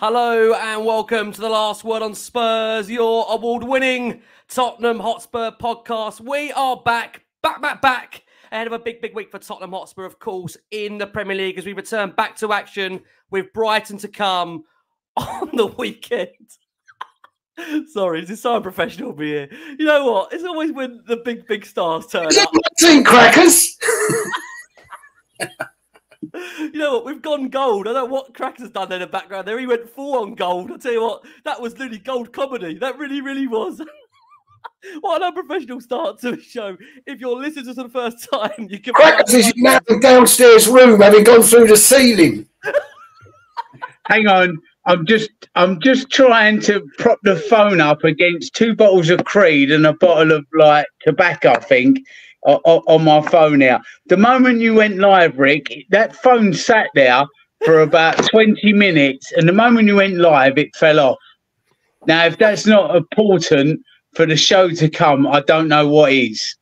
Hello and welcome to the last word on Spurs, your award winning Tottenham Hotspur podcast. We are back, back, back, back ahead of a big, big week for Tottenham Hotspur, of course, in the Premier League as we return back to action with Brighton to come on the weekend. Sorry, this is so unprofessional of me here. You know what? It's always when the big, big stars turn up. Team crackers. you know what? We've gone gold. I don't know what Crackers has done there in the background there. He went full on gold. I'll tell you what, that was nearly gold comedy. That really, really was. what an unprofessional start to a show. If you're listening to us for the first time, you can. Crackers is now in the downstairs room having gone through the ceiling. Hang on. I'm just I'm just trying to prop the phone up against two bottles of Creed and a bottle of like tobacco, I think, on, on my phone now. The moment you went live, Rick, that phone sat there for about 20 minutes, and the moment you went live, it fell off. Now, if that's not important for the show to come, I don't know what is.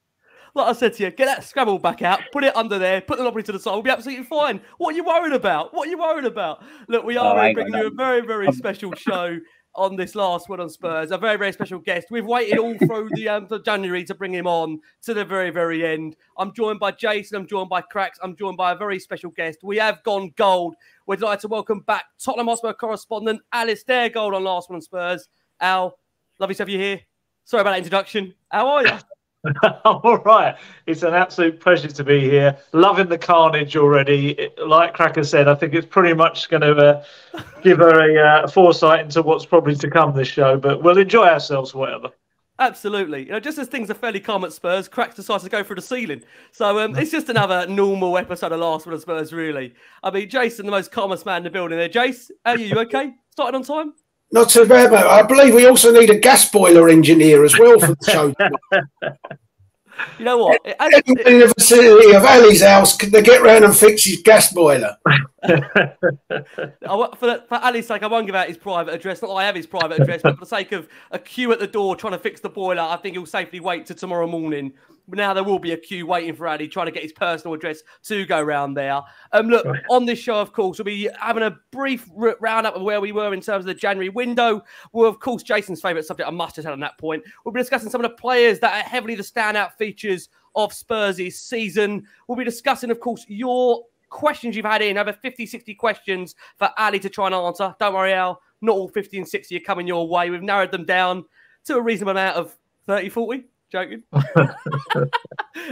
Like I said to you, get that Scrabble back out, put it under there, put the lottery to the side. We'll be absolutely fine. What are you worried about? What are you worried about? Look, we oh, are Oh, bringing you a very, very special show on this last word on Spurs. A very, very special guest. We've waited all through the um, January to bring him on to the very, very end. I'm joined by Jason. I'm joined by Cracks. I'm joined by a very special guest. We have gone gold. We'd like to welcome back Tottenham Hotspur correspondent Alasdair Gold on last word on Spurs. Al, lovely to have you here. Sorry about that introduction. How are you? All right. It's an absolute pleasure to be here. Loving the carnage already. Like Cracker said, I think it's pretty much going to uh, give her a uh, foresight into what's probably to come this show, but we'll enjoy ourselves, whatever. Absolutely. You know, just as things are fairly calm at Spurs, Cracks decides to go through the ceiling. So um, it's just another normal episode of Last One of Spurs, really. I mean, Jason, the most calmest man in the building there. Jace, how are you? You okay? Started on time? Not too bad, mate. I believe we also need a gas boiler engineer as well for the show. You know what? Anyone in the vicinity of Ali's house, can they get round and fix his gas boiler? For, for Ali's sake, I won't give out his private address. Not that I have his private address, but for the sake of a queue at the door trying to fix the boiler, I think he'll safely wait till tomorrow morning. Now there will be a queue waiting for Ali trying to get his personal address to go round there. Um, look, on this show, of course, we'll be having a brief roundup of where we were in terms of the January window. Well, of course, Jason's favourite subject, I must have said on that point. We'll be discussing some of the players that are heavily the standout features of Spurs' season. We'll be discussing, of course, your questions you've had in over 50 60 questions for ali to try and answer don't worry al not all 50 and 60 are coming your way we've narrowed them down to a reasonable amount of 30 40 joking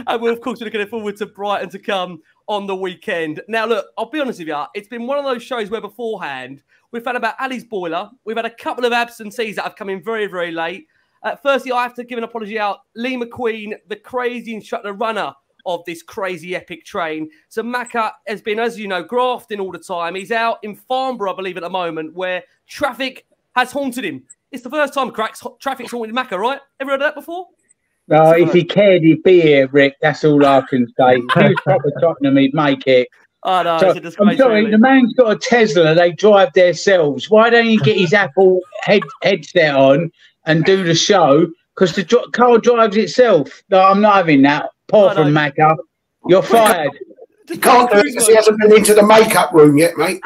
and we're of course looking forward to brighton to come on the weekend now look i'll be honest with you it's been one of those shows where beforehand we've had about ali's boiler we've had a couple of absentees that have come in very very late uh, firstly i have to give an apology out lee mcqueen the crazy instructor runner of this crazy epic train. So Maka has been, as you know, grafting all the time. He's out in Farnborough, I believe, at the moment, where traffic has haunted him. It's the first time cracks traffic's haunted Maka, right? Ever heard of that before? No, if he cared, he'd be here, Rick. That's all I can say. If he was proper Tottenham, he'd make it. Oh no, So, it's a disgrace. I'm sorry, really. the man's got a Tesla. They drive themselves. Why don't he get his Apple head headset on and do the show? Because the dri- car drives itself. No, I'm not having that. Paul Oh, no. from Macca, you're fired. You can't do it because he hasn't been into the makeup room yet, mate.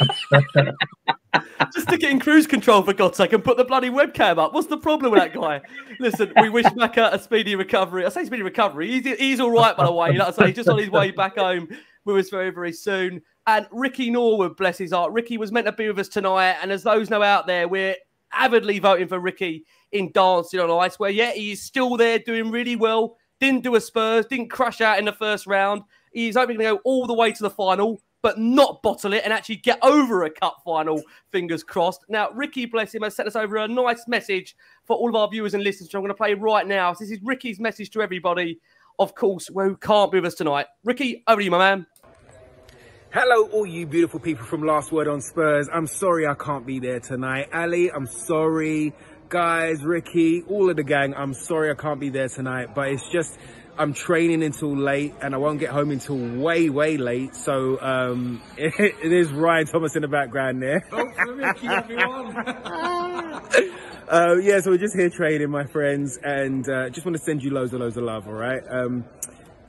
Just stick it in cruise control for God's sake and put the bloody webcam up. What's the problem with that guy? Listen, we wish Maka a speedy recovery. I say speedy recovery. He's, he's all right, by the way. Like I say, he's just on his way back home with us very, very soon. And Ricky Norwood, bless his heart. Ricky was meant to be with us tonight. And as those know out there, we're avidly voting for Ricky in Dancing on Ice, where, yeah, he's still there doing really well. Didn't do a Spurs, didn't crash out in the first round. He's hoping to go all the way to the final but not bottle it and actually get over a cup final. Fingers crossed. Now, Ricky, bless him, has sent us over a nice message for all of our viewers and listeners, which I'm going to play right now. So this is Ricky's message to everybody, of course, who can't be with us tonight. Ricky, over to you, my man. Hello, all you beautiful people from Last Word on Spurs. I'm sorry I can't be there tonight. Ali, I'm sorry. Guys, Ricky, all of the gang, I'm sorry I can't be there tonight, but it's just I'm training until late and I won't get home until way, way late. So um, it, it is Ryan Thomas in the background there. uh, yeah, so we're just here training, my friends, and uh, just want to send you loads and loads of love, all right? Um,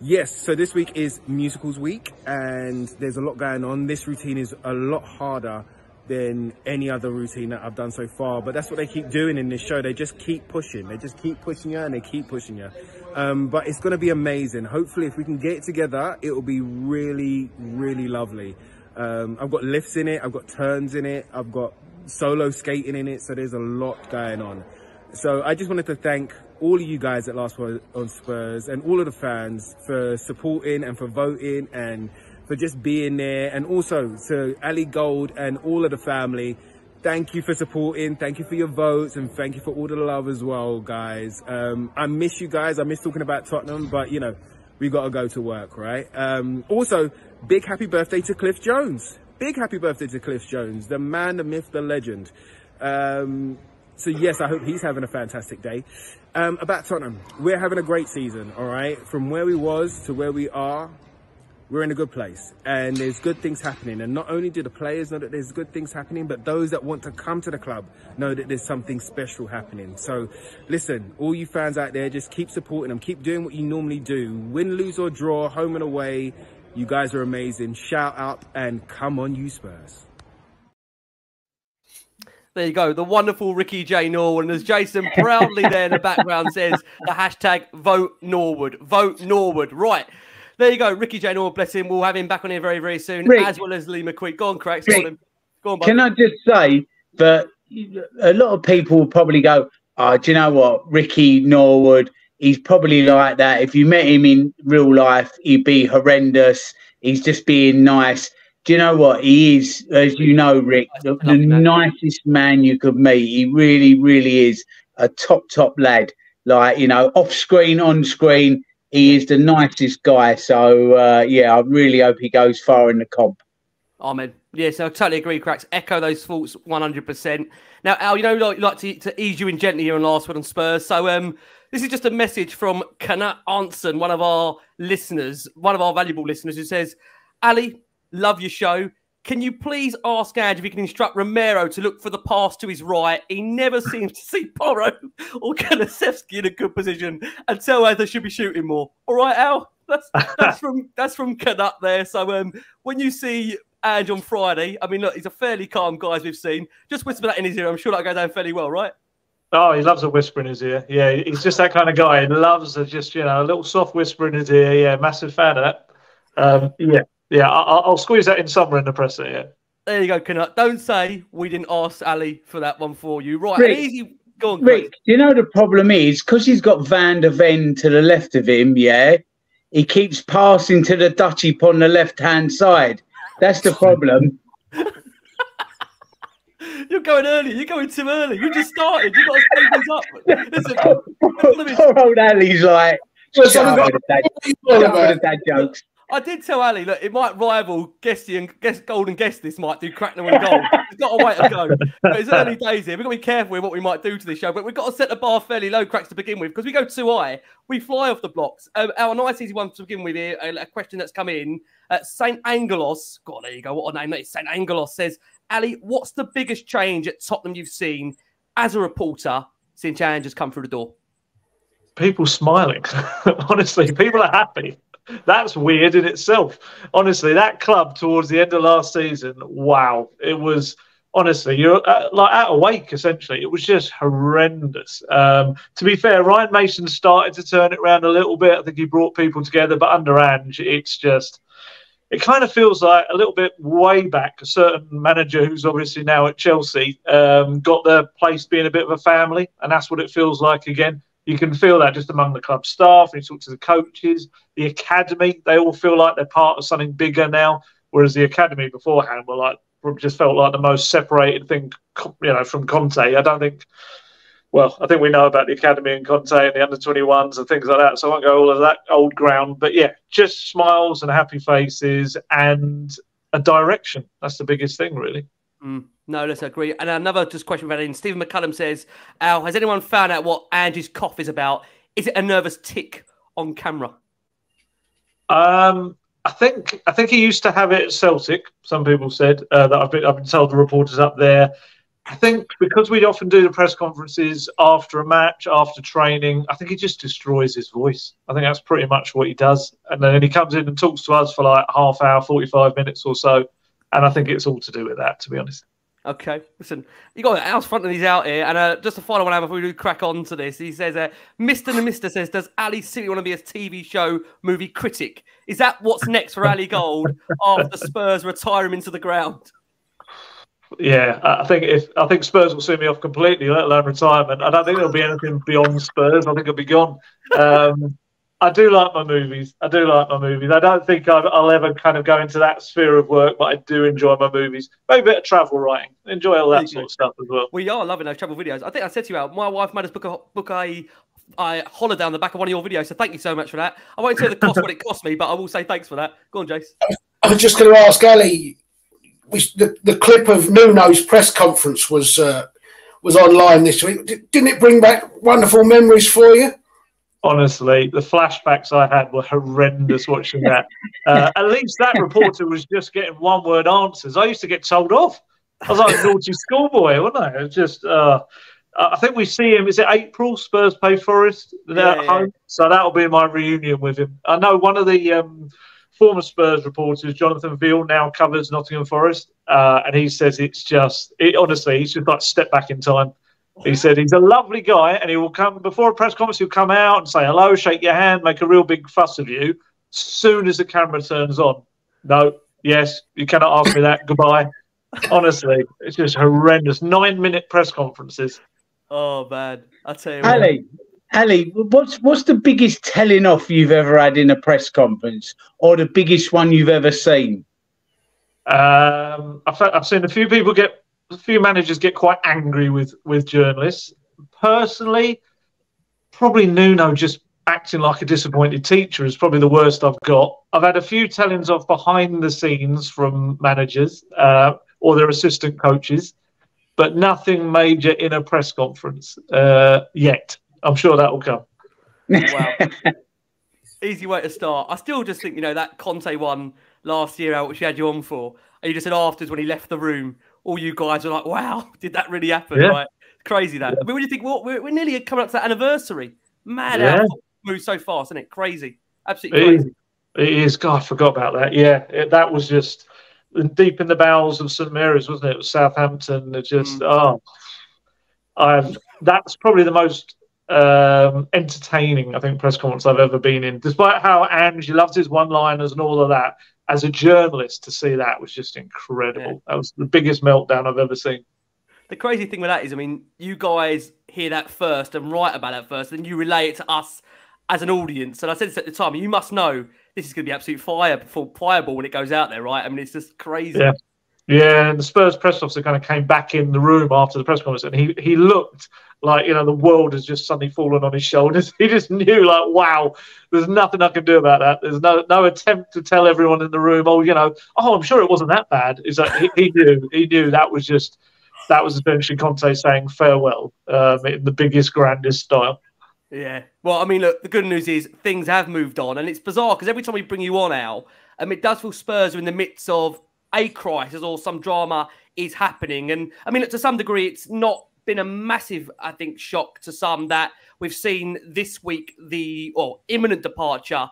Yes, so this week is musicals week and there's a lot going on. This routine is a lot harder than any other routine that I've done so far. But that's what they keep doing in this show. They just keep pushing. They just keep pushing you and they keep pushing you. Um, but it's going to be amazing. Hopefully, if we can get it together, it will be really, really lovely. Um, I've got lifts in it. I've got turns in it. I've got solo skating in it. So there's a lot going on. So I just wanted to thank all of you guys at Last Word on Spurs and all of the fans for supporting and for voting and for just being there. And also to Ali Gold and all of the family, thank you for supporting. Thank you for your votes and thank you for all the love as well, guys. Um, I miss you guys. I miss talking about Tottenham, but you know, we got to go to work, right? Um, also, big happy birthday to Cliff Jones. Big happy birthday to Cliff Jones, the man, the myth, the legend. Um, so yes, I hope he's having a fantastic day. Um, about Tottenham, we're having a great season, all right? From where we was to where we are, we're in a good place and there's good things happening. And not only do the players know that there's good things happening, but those that want to come to the club know that there's something special happening. So listen, all you fans out there, just keep supporting them. Keep doing what you normally do. Win, lose or draw, home and away. You guys are amazing. Shout out and come on you Spurs. There you go, the wonderful Ricky J. Norwood. And as Jason proudly there in the background says, the hashtag vote Norwood. Vote Norwood. Right. There you go, Ricky J. Norwood, bless him. We'll have him back on here very, very soon, Rick, as well as Lee McQueen. Go on, Cracks. Rick, Go on, Can I just say that a lot of people will probably go, oh, do you know what? Ricky Norwood, he's probably like that. If you met him in real life, he'd be horrendous. He's just being nice. Do you know what? He is, as you know, Rick, the, the nicest man you could meet. He really, really is a top, top lad. Like, you know, off screen, on screen, he is the nicest guy. So, uh, yeah, I really hope he goes far in the comp. Amen. Yes, I totally agree, Cracks. Echo those thoughts 100%. Now, Al, you know, like, like to, to ease you in gently here on Last Word on Spurs. So, um, this is just a message from Kanat Anson, one of our listeners, one of our valuable listeners, who says, Ali, love your show. Can you please ask Ange if he can instruct Romero to look for the pass to his right? He never seems to see Porro or Kulusevski in a good position and tell us they should be shooting more. All right, Al? That's, that's from that's from Kanat there. So um, when you see Ange on Friday, I mean, look, he's a fairly calm guy as we've seen. Just whisper that in his ear. I'm sure that'll go down fairly well, right? Oh, he loves a whisper in his ear. Yeah, he's just that kind of guy. He loves a just you know a little soft whisper in his ear. Yeah, massive fan of that. Um, yeah, yeah. I'll, I'll squeeze that in somewhere in the presser. Yeah. There you go, Kanat. Don't say we didn't ask Ali for that one for you. Right, Rick, easy. Go on, Rick. You know the problem is because he's got Van der Ven to the left of him. Yeah, he keeps passing to the Dutchy on the left hand side. That's the problem. You're going early. You're going too early. You just started. You've got to speed things up. Listen, Poor old Ali's like, shut up with the dad, up with the dad jokes. I did tell Ali, look, it might rival Guesty and Guest Golden Guest. This might do Cracknell and Gold. It's got a way to go. But it's early days here. We've got to be careful with what we might do to this show. But we've got to set the bar fairly low, Cracks, to begin with, because we go too high. We fly off the blocks. Um, our nice easy one to begin with here, a, a question that's come in. Uh, Saint Angelos, God, there you go. What a name that is. Saint Angelos says, Ali, what's the biggest change at Tottenham you've seen as a reporter since Ange has come through the door? People smiling. Honestly, people are happy. That's weird in itself. Honestly, that club towards the end of last season, wow, it was honestly you're uh, like out of wake. Essentially, it was just horrendous. Um, to be fair, Ryan Mason started to turn it around a little bit. I think he brought people together, but under Ange, it's just it kind of feels like a little bit way back. A certain manager who's obviously now at Chelsea um, got the place being a bit of a family, and that's what it feels like again. You can feel that just among the club staff. And you talk to the coaches, the academy. They all feel like they're part of something bigger now. Whereas the academy beforehand were like just felt like the most separated thing, you know, from Conte. I don't think. Well, I think we know about the academy and Conte and the under 21s and things like that. So I won't go all of that old ground. But yeah, just smiles and happy faces and a direction. That's the biggest thing, really. Mm. No, let's agree. And another just question about in Stephen McCullum says, Al, has anyone found out what Ange's cough is about? Is it a nervous tick on camera? Um, I think I think he used to have it at Celtic. Some people said uh, that I've been I've been told the reporters up there. I think because we often do the press conferences after a match, after training, I think he just destroys his voice. I think that's pretty much what he does. And then he comes in and talks to us for like half hour, 45 minutes or so. And I think it's all to do with that, to be honest. Okay, listen, you got house front and he's out here, and uh, just a final one before we do crack on to this. He says, uh, "Mr. and Mister says, does Ali City want to be a TV show movie critic? Is that what's next for Ali Gold after Spurs retire him into the ground?" Yeah, I think if I think Spurs will see me off completely, let alone retirement. I don't think there'll be anything beyond Spurs. I think it'll be gone. Um, I do like my movies. I do like my movies. I don't think I'll, I'll, ever kind of go into that sphere of work, but I do enjoy my movies. Maybe a bit of travel writing. Enjoy all that sort of stuff as well. We are loving those travel videos. I think I said to you, Al, my wife made us book a book a, a holiday on the back of one of your videos. So thank you so much for that. I won't say the cost what it cost me, but I will say thanks for that. Go on, Jace. I was just going to ask Ali. We, the, the clip of Nuno's press conference was uh, was online this week. Didn't it bring back wonderful memories for you? Honestly, the flashbacks I had were horrendous watching that. Uh, at least that reporter was just getting one word answers. I used to get told off. I was like a naughty schoolboy, wasn't I? It was just, uh, I think we see him. Is it April? Spurs play Forest. Yeah, at home. Yeah. So that'll be my reunion with him. I know one of the um, former Spurs reporters, Jonathan Veal, now covers Nottingham Forest. Uh, and he says it's just, it, honestly, he's just like step back in time. He said he's a lovely guy, and he will come before a press conference. He'll come out and say hello, shake your hand, make a real big fuss of you. Soon as the camera turns on, no, yes, you cannot ask me that. Goodbye. Honestly, it's just horrendous. Nine minute press conferences. Oh man, I tell you, Ali, what. Ali, what's what's the biggest telling off you've ever had in a press conference, or the biggest one you've ever seen? Um, I've, I've seen a few people get a few managers get quite angry with with journalists. Personally, probably Nuno just acting like a disappointed teacher is probably the worst I've got. I've had a few tellings of behind the scenes from managers uh, or their assistant coaches, but nothing major in a press conference uh, yet. I'm sure that will come. Wow. Easy way to start. I still just think, you know, that Conte one last year out, which he had you on for, and you just said afterwards when he left the room, all you guys are like, wow, did that really happen? Yeah. Right? Crazy that. Yeah. I mean, when you think, well, we're, we're nearly coming up to that anniversary. Mad yeah. moves so fast, isn't it? Crazy. Absolutely crazy. It is. God, I forgot about that. Yeah, it, that was just deep in the bowels of St Mary's, wasn't it? It was Southampton. It just, mm. oh, that's probably the most um, entertaining, I think, press conference I've ever been in. Despite how Ange loves his one-liners and all of that, as a journalist to see that was just incredible. Yeah. That was the biggest meltdown I've ever seen. The crazy thing with that is, I mean, you guys hear that first and write about that first, and you relay it to us as an audience. And I said this at the time, you must know this is going to be absolute fire, before fireball when it goes out there, right? I mean, it's just crazy. Yeah. Yeah, and the Spurs press officer kind of came back in the room after the press conference, and he he looked like you know the world has just suddenly fallen on his shoulders. He just knew like, wow, there's nothing I can do about that. There's no no attempt to tell everyone in the room, oh, you know, oh, I'm sure it wasn't that bad. Is that he, he, knew he knew that was just that was essentially Conte saying farewell um, in the biggest, grandest style. Yeah. Well, I mean, look, the good news is things have moved on, and it's bizarre because every time we bring you on, Al, mean, it does feel Spurs are in the midst of a crisis or some drama is happening. And I mean, to some degree, it's not been a massive, I think, shock to some that we've seen this week the or imminent departure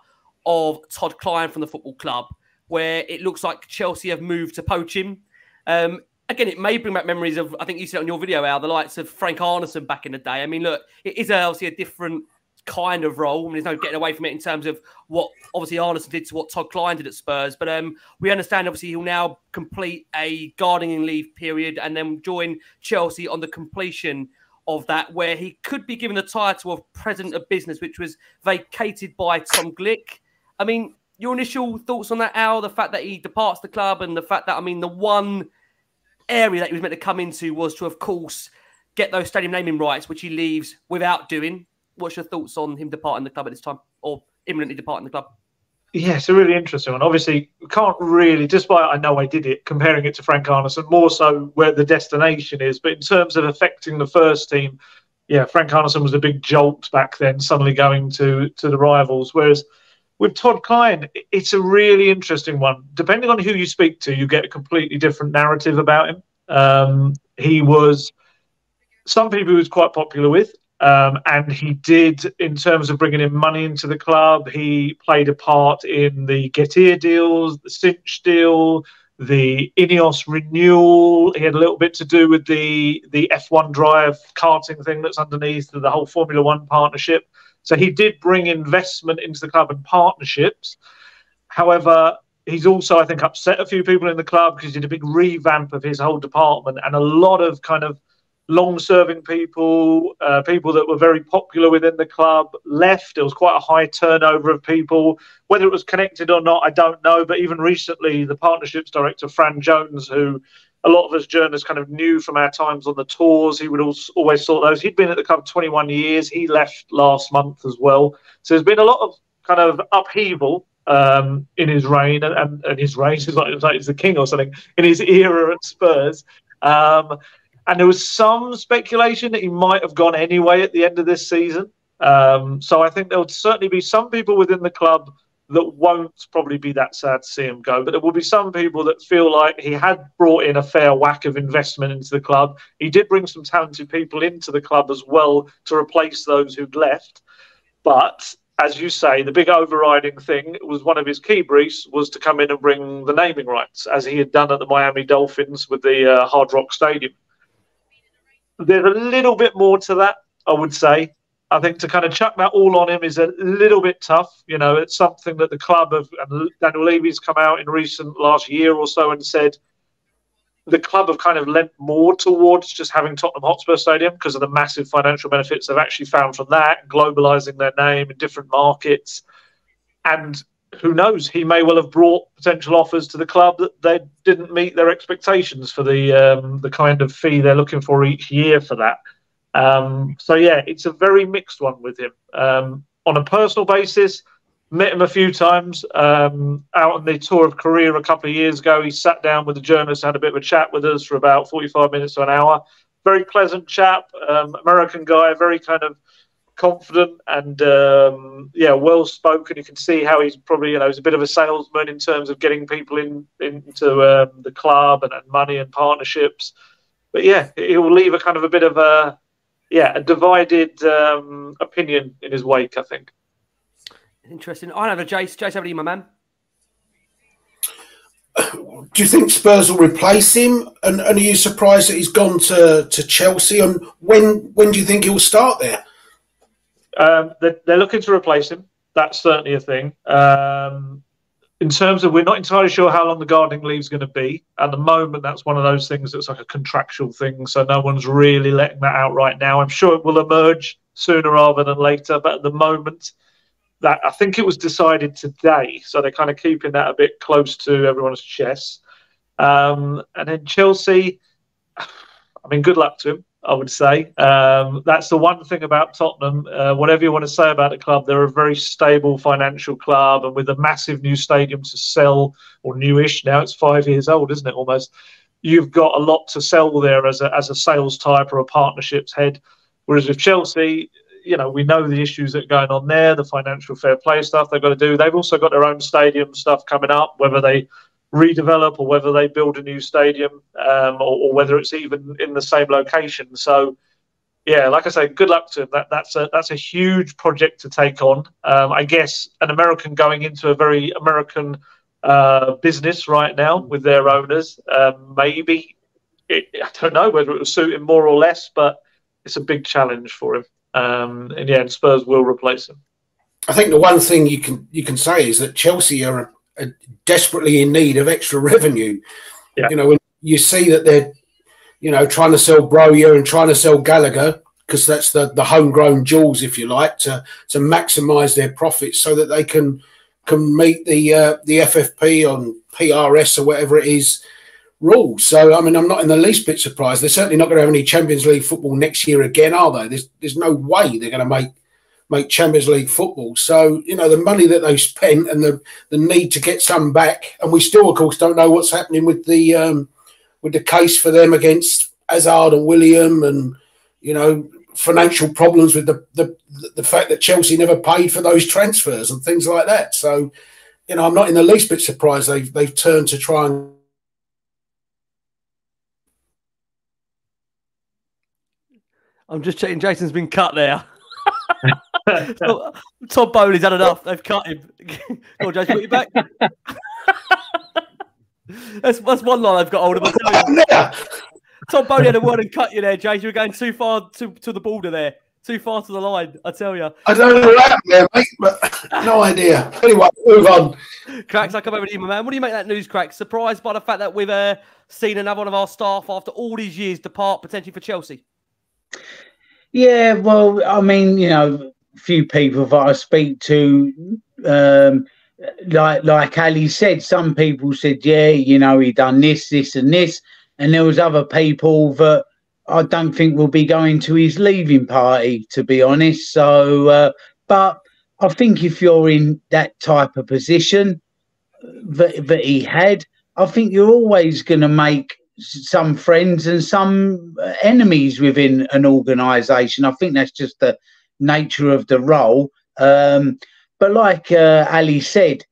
of Todd Kline from the football club, where it looks like Chelsea have moved to poach him. Um, again, it may bring back memories of I think you said on your video, Al, the likes of Frank Arnesen back in the day. I mean, look, it is obviously a different kind of role. I mean, there's no getting away from it in terms of what obviously Arnesen did to what Todd Kline did at Spurs. But um, we understand obviously he'll now complete a gardening leave period and then join Chelsea on the completion of that, where he could be given the title of president of business, which was vacated by Tom Glick. I mean, your initial thoughts on that, Al? The fact that he departs the club and the fact that I mean, the one area that he was meant to come into was to, of course, get those stadium naming rights, which he leaves without doing what's your thoughts on him departing the club at this time or imminently departing the club? Yeah, it's a really interesting one. Obviously, can't really, despite I know I did it, comparing it to Frank Arnesen, more so where the destination is. But in terms of affecting the first team, yeah, Frank Arnesen was a big jolt back then, suddenly going to to the rivals. Whereas with Todd Kline, it's a really interesting one. Depending on who you speak to, you get a completely different narrative about him. Um, he was some people he was quite popular with, um, and he did, in terms of bringing in money into the club, he played a part in the Getir deals, the Cinch deal, the Ineos renewal. He had a little bit to do with the the F1 drive karting thing that's underneath the whole Formula One partnership. So he did bring investment into the club and partnerships. However, he's also, I think, upset a few people in the club because he did a big revamp of his whole department and a lot of kind of long-serving people, uh, people that were very popular within the club, left. There was quite a high turnover of people. Whether it was connected or not, I don't know. But even recently, the partnerships director, Fran Jones, who a lot of us journalists kind of knew from our times on the tours, he would always sort those. He'd been at the club 21 years. He left last month as well. So there's been a lot of kind of upheaval um, in his reign, and, and, and his reign is like, like he's the king or something in his era at Spurs. Um, and there was some speculation that he might have gone anyway at the end of this season. Um, so I think there would certainly be some people within the club that won't probably be that sad to see him go. But there will be some people that feel like he had brought in a fair whack of investment into the club. He did bring some talented people into the club as well to replace those who'd left. But as you say, the big overriding thing was one of his key briefs was to come in and bring the naming rights, as he had done at the Miami Dolphins with the uh, Hard Rock Stadium there's a little bit more to that, I would say. I think to kind of chuck that all on him is a little bit tough. You know, it's something that the club of and Daniel Levy's come out in recent last year or so and said the club have kind of lent more towards just having Tottenham Hotspur Stadium because of the massive financial benefits they've actually found from that, globalizing their name in different markets. And who knows? He may well have brought potential offers to the club that they didn't meet their expectations for the um, the kind of fee they're looking for each year for that. Um, so yeah, it's a very mixed one with him. Um, on a personal basis, met him a few times um, out on the tour of Korea a couple of years ago. He sat down with the journalists, had a bit of a chat with us for about forty-five minutes to an hour. Very pleasant chap, um, American guy, very kind of confident and um, yeah, well spoken. You can see how he's probably you know he's a bit of a salesman in terms of getting people in into um, the club and, and, money and partnerships. But yeah, he will leave a kind of a bit of a yeah a divided um, opinion in his wake. I think. Interesting. I have a Jace. Jace, over to you, my man. Do you think Spurs will replace him? And, and, are you surprised that he's gone to, to Chelsea? And when when do you think he'll start there? Um, they're, they're, looking to replace him. That's certainly a thing. Um, in terms of, we're not entirely sure how long the gardening leave is going to be. At the moment, that's one of those things that's like a contractual thing. So no one's really letting that out right now. I'm sure it will emerge sooner rather than later. But at the moment, that I think it was decided today. So they're kind of keeping that a bit close to everyone's chest. Um, and then Chelsea, I mean, good luck to him. I would say. Um, that's the one thing about Tottenham. Uh, whatever you want to say about the club, they're a very stable financial club, and with a massive new stadium to sell, or newish now, it's five years old, isn't it? Almost. You've got a lot to sell there as a as a sales type or a partnerships head. Whereas with Chelsea, you know, we know the issues that are going on there, the financial fair play stuff they've got to do. They've also got their own stadium stuff coming up, whether they redevelop or whether they build a new stadium um, or, or, whether it's even in the same location. So, yeah, like I say, good luck to him. That, that's a that's a huge project to take on. Um, I guess an American going into a very American uh, business right now with their owners, um, maybe it, I don't know whether it will suit him more or less, but it's a big challenge for him. Um, and yeah, and Spurs will replace him. I think the one thing you can you can say is that Chelsea are desperately in need of extra revenue. Yeah. You know, when you see that they're, you know, trying to sell Broja and trying to sell Gallagher because that's the the homegrown jewels, if you like, to to maximise their profits so that they can can meet the uh, the FFP on PRS or whatever it is rules. So I mean, I'm not in the least bit surprised. They're certainly not going to have any Champions League football next year again, are they? There's there's no way they're going to make make Champions League football. So, you know, the money that they spent and the, the need to get some back. And we still, of course, don't know what's happening with the um, with the case for them against Hazard and Willian, and, you know, financial problems with the, the, the fact that Chelsea never paid for those transfers and things like that. So, you know, I'm not in the least bit surprised they've, they've turned to try and I'm just checking. Jason's been cut there. Todd Boehly's had enough. They've cut him. Go on, Jason, put you back. That's, that's one line I've got hold of. Tom Bodie had a word and cut you there, James. You were going too far to, to the border there. Too far to the line, I tell you. I don't know what happened there, mate, but no idea. Anyway, move on. Cracks, I come over to you, my man. What do you make that news, Cracks? Surprised by the fact that we've uh, seen another one of our staff after all these years depart potentially for Chelsea? Yeah, well, I mean, you know, a few people that I speak to, um, like like Ali said, some people said, yeah, you know, he done this, this, and this, and there was other people that I don't think will be going to his leaving party, to be honest. So, uh, but I think if you're in that type of position that, that he had, I think you're always going to make some friends and some enemies within an organisation. I think that's just the nature of the role. Um, but like uh, Ali said,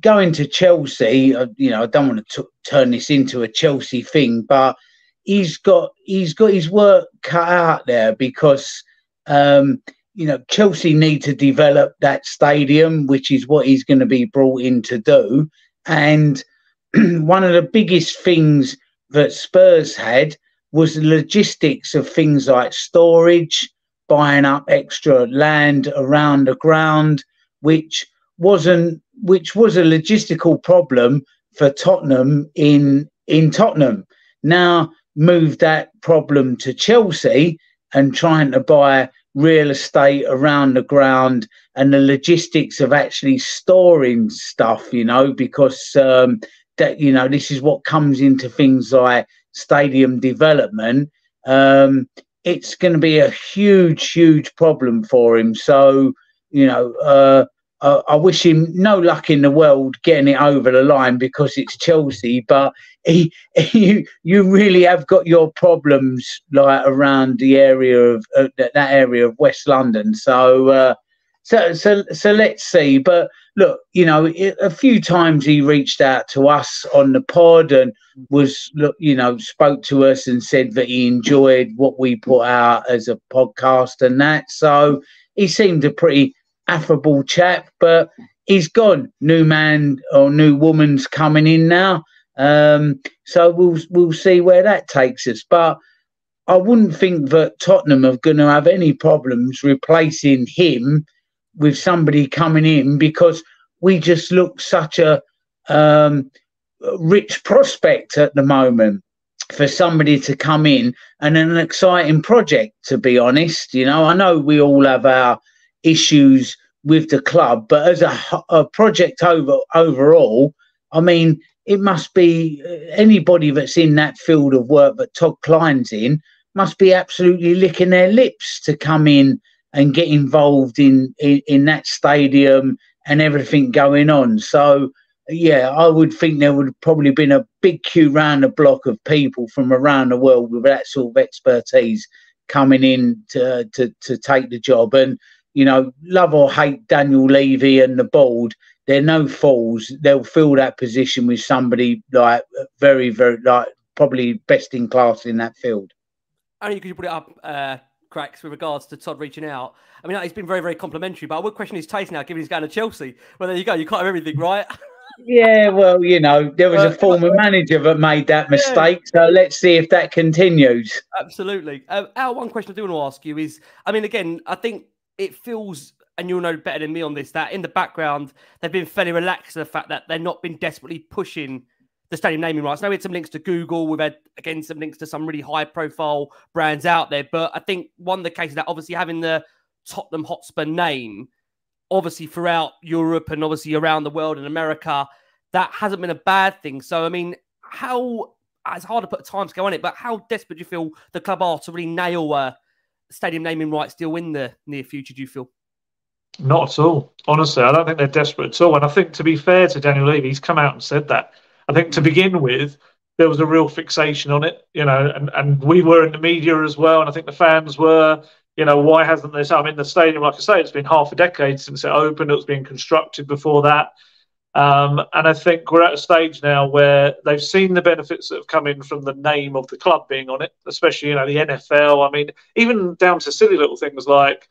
going to Chelsea, uh, you know, I don't want to turn this into a Chelsea thing, but he's got he's got his work cut out there because um, you know Chelsea need to develop that stadium, which is what he's going to be brought in to do. And one of the biggest things that Spurs had was the logistics of things like storage, buying up extra land around the ground, which wasn't which was a logistical problem for Tottenham in in Tottenham. Now move that problem to Chelsea and trying to buy real estate around the ground and the logistics of actually storing stuff, you know, because um, that you know this is what comes into things like stadium development. Um, it's going to be a huge, huge problem for him. So you know, uh, I wish him no luck in the world getting it over the line because it's Chelsea. But he, he you really have got your problems like around the area of uh, that area of West London. So, uh, so, so, so let's see. But look, you know, a few times he reached out to us on the pod and was, look, you know, spoke to us and said that he enjoyed what we put out as a podcast and that. So he seemed a pretty affable chap, but he's gone. New man or new woman's coming in now. Um, so we'll we'll see where that takes us. But I wouldn't think that Tottenham are going to have any problems replacing him with somebody coming in because we just look such a um, rich prospect at the moment for somebody to come in and an exciting project. To be honest, you know, I know we all have our issues with the club, but as a, a project over overall, I mean, it must be uh, anybody that's in that field of work that Todd Kline's in must be absolutely licking their lips to come in and get involved in, in, in that stadium and everything going on. So yeah, I would think there would have probably been a big queue round the block of people from around the world with that sort of expertise coming in to to, to take the job. And you know, love or hate Daniel Levy and the board, they're no fools. They'll fill that position with somebody like very, very like probably best in class in that field. Only because you put it up, uh, cracks with regards to Todd reaching out. I mean, he's been very, very complimentary, but I would question his taste now, given he's going to Chelsea. Well, there you go. You can't have everything, right? yeah, well, you know, there was a former manager that made that mistake. Yeah. So let's see if that continues. Absolutely. Uh, Al, one question I do want to ask you is I mean, again, I think it feels, and you'll know better than me on this, that in the background they've been fairly relaxed to the fact that they've not been desperately pushing the stadium naming rights. Now we had some links to Google. We've had again some links to some really high profile brands out there. But I think one of the cases that obviously having the Tottenham Hotspur name, obviously throughout Europe and obviously around the world and America, that hasn't been a bad thing. So I mean, how it's hard to put a time scale on it, but how desperate do you feel the club are to really nail a stadium naming rights deal in the near future, do you feel? Not at all. Honestly, I don't think they're desperate at all. And I think, to be fair to Daniel Levy, he's come out and said that. I think to begin with, there was a real fixation on it, you know, and, and we were in the media as well. And I think the fans were, you know, why hasn't this? I mean, the stadium, like I say, it's been half a decade since it opened. It was being constructed before that. Um, and I think we're at a stage now where they've seen the benefits that have come in from the name of the club being on it, especially you know the NFL. I mean, even down to silly little things like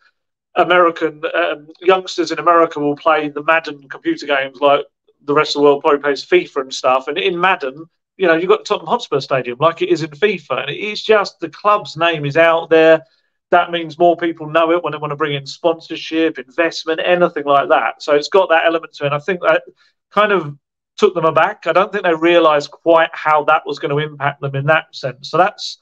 American um, youngsters in America will play the Madden computer games like the rest of the world probably plays FIFA and stuff. And in Madden, you know, you've got Tottenham Hotspur Stadium like it is in FIFA. And it's just the club's name is out there. That means more people know it when they want to bring in sponsorship, investment, anything like that. So it's got that element to it. And I think that kind of took them aback. I don't think they realised quite how that was going to impact them in that sense. So that's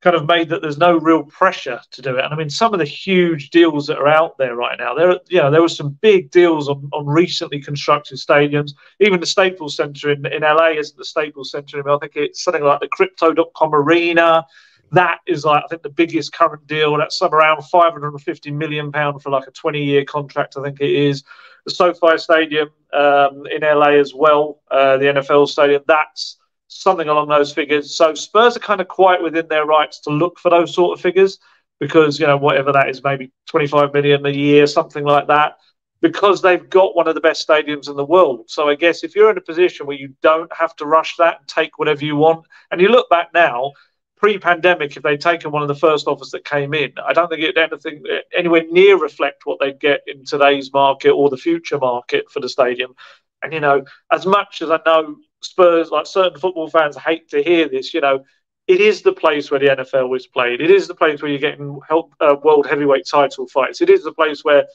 kind of made that there's no real pressure to do it. And I mean, some of the huge deals that are out there right now, there, you know, there were some big deals on, on recently constructed stadiums. Even the Staples Center in, in LA isn't the Staples Center. Anymore. I think it's something like the Crypto.com Arena. That is like, I think, the biggest current deal. That's some around 550 million pound for like a 20 year contract, I think it is. The SoFi Stadium um, in LA as well, uh, the NFL Stadium, that's something along those figures. So Spurs are kind of quite within their rights to look for those sort of figures because, you know, whatever that is, maybe 25 million a year, something like that, because they've got one of the best stadiums in the world. So I guess if you're in a position where you don't have to rush that and take whatever you want, and you look back now, pre-pandemic, if they'd taken one of the first offers that came in, I don't think it anything anywhere near reflect what they'd get in today's market or the future market for the stadium. And you know, as much as I know Spurs, like certain football fans, hate to hear this. You know, it is the place where the NFL is played. It is the place where you're getting help, uh, world heavyweight title fights. It is the place where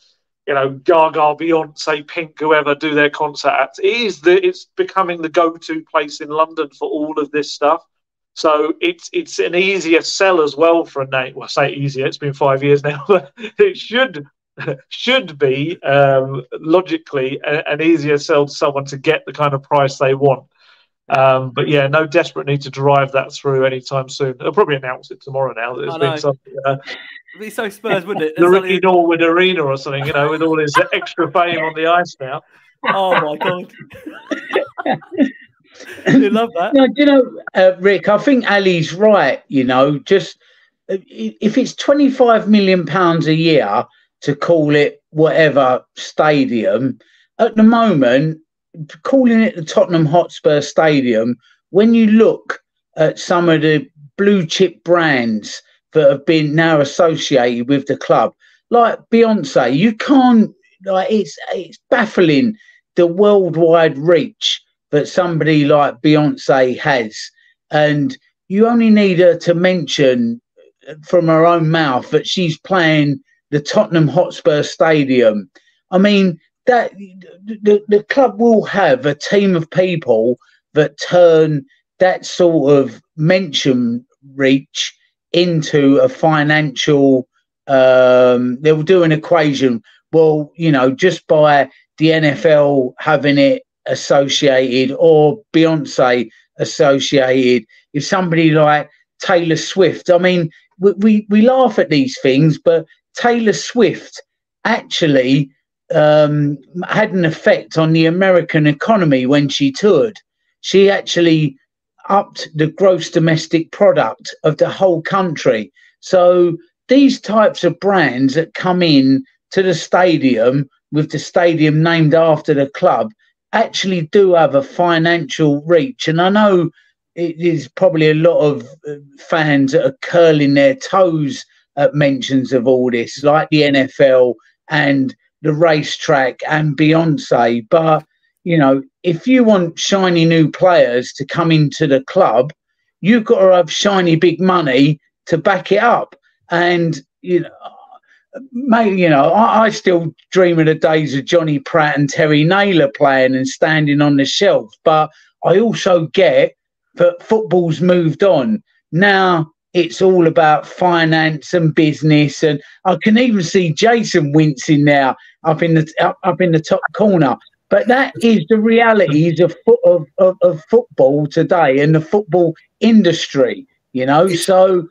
you know Gaga, Beyonce, Pink, whoever do their concerts. It is the it's becoming the go-to place in London for all of this stuff. So it's it's an easier sell as well for a name. Well, I say easier. It's been five years now, but it should should be um, logically a, an easier sell to someone to get the kind of price they want. Um, but yeah, no desperate need to drive that through anytime soon. They'll probably announce it tomorrow now. That There's been some, uh, It'd be so Spurs, wouldn't it? the Ricky Norwood Arena or something, you know, with all his extra fame on the ice now. Oh my god! you love that. No, you know, uh, Rick, I think Ali's right. You know, just uh, if it's twenty five million pounds a year to call it whatever stadium, at the moment calling it the Tottenham Hotspur Stadium, when you look at some of the blue chip brands that have been now associated with the club, like Beyonce, you can't like it's it's baffling the worldwide reach that somebody like Beyonce has, and you only need her to mention from her own mouth that she's playing the Tottenham Hotspur Stadium. I mean, that the, the club will have a team of people that turn that sort of mention reach into a financial um, they'll do an equation. Well you know just by the nfl having it associated or beyonce associated if somebody like taylor swift i mean we, we, we laugh at these things but taylor swift actually um, had an effect on the American economy when she toured. She actually upped the gross domestic product of the whole country. So these types of brands that come in to the stadium with the stadium named after the club actually do have a financial reach. And I know it is probably a lot of uh, fans that are curling their toes at mentions of all this, like the NFL and the racetrack and Beyonce. But, you know, if you want shiny new players to come into the club, you've got to have shiny big money to back it up. And, you know, mate, you know, I, I, still dream of the days of Johnny Pratt and Terry Naylor playing and standing on the shelf. But I also get that football's moved on. Now it's all about finance and business. And I can even see Jason wincing now up in the up, up in the top corner. But that is the realities of, of, of, of football today and the football industry, you know. So,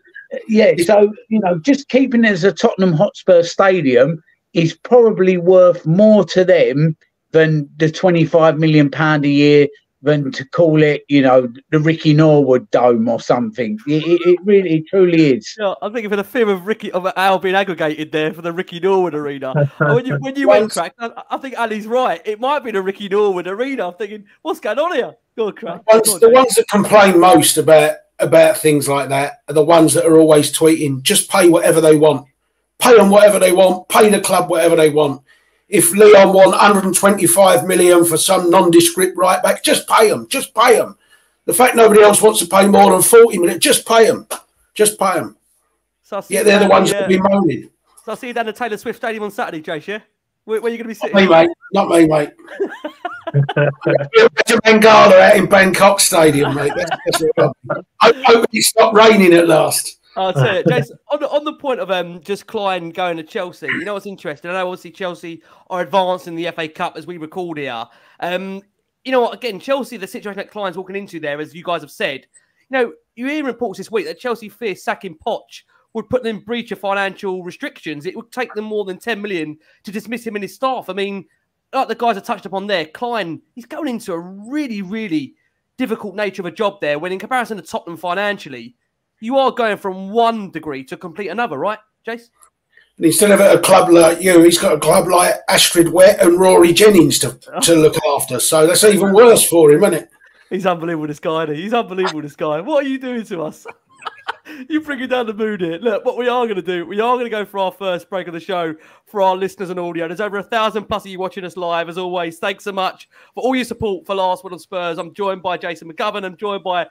yeah, so, you know, just keeping it as a Tottenham Hotspur stadium is probably worth more to them than the 25 million pound a year than to call it, you know, the Ricky Norwood Dome or something. It, it, it really, it truly is. Yeah, I'm thinking for the fear of Ricky of Al being aggregated there for the Ricky Norwood Arena. when you when you went crack, I, I, think Ali's right. It might be the Ricky Norwood Arena. I'm thinking, what's going on here? Go on, crack. Ones, the ones that complain most about about things like that are the ones that are always tweeting, just pay whatever they want, pay them whatever they want, pay the club whatever they want if Lyon won 125 million for some nondescript right back, just pay them. Just pay them. The fact nobody else wants to pay more than 40 million, just pay them. Just pay them. So yeah, they're the ones that be uh, moaning. So I'll see you down at Taylor Swift Stadium on Saturday, Jace, yeah? Where, where are you going to be sitting? Not me, mate. Not me, mate. Mangala out in Bangkok Stadium, mate. That's, that's I hope it stopped raining at last. I'll say it. Jason, on, the, on the point of um, just Kline going to Chelsea, you know what's interesting? I know obviously Chelsea are advancing the FA Cup as we record here. Um, you know what? Again, Chelsea, the situation that Kline's walking into there, as you guys have said, you know, you hear reports this week that Chelsea fear sacking Poch would put them in breach of financial restrictions. It would take them more than 10 million to dismiss him and his staff. I mean, like the guys have touched upon there, Kline, he's going into a really, really difficult nature of a job there when in comparison to Tottenham financially, you are going from one degree to complete another, right, Jace? And instead of a club like you, he's got a club like Astrid Wett and Rory Jennings to, oh. to look after. So that's even worse for him, isn't it? He's unbelievable, this guy. He's unbelievable, this guy. What are you doing to us? You're bringing down the mood here. Look, what we are going to do, we are going to go for our first break of the show for our listeners and audio. There's over a thousand plus of you watching us live, as always. Thanks so much for all your support for Last Word on Spurs. I'm joined by Jason McGovern. I'm joined by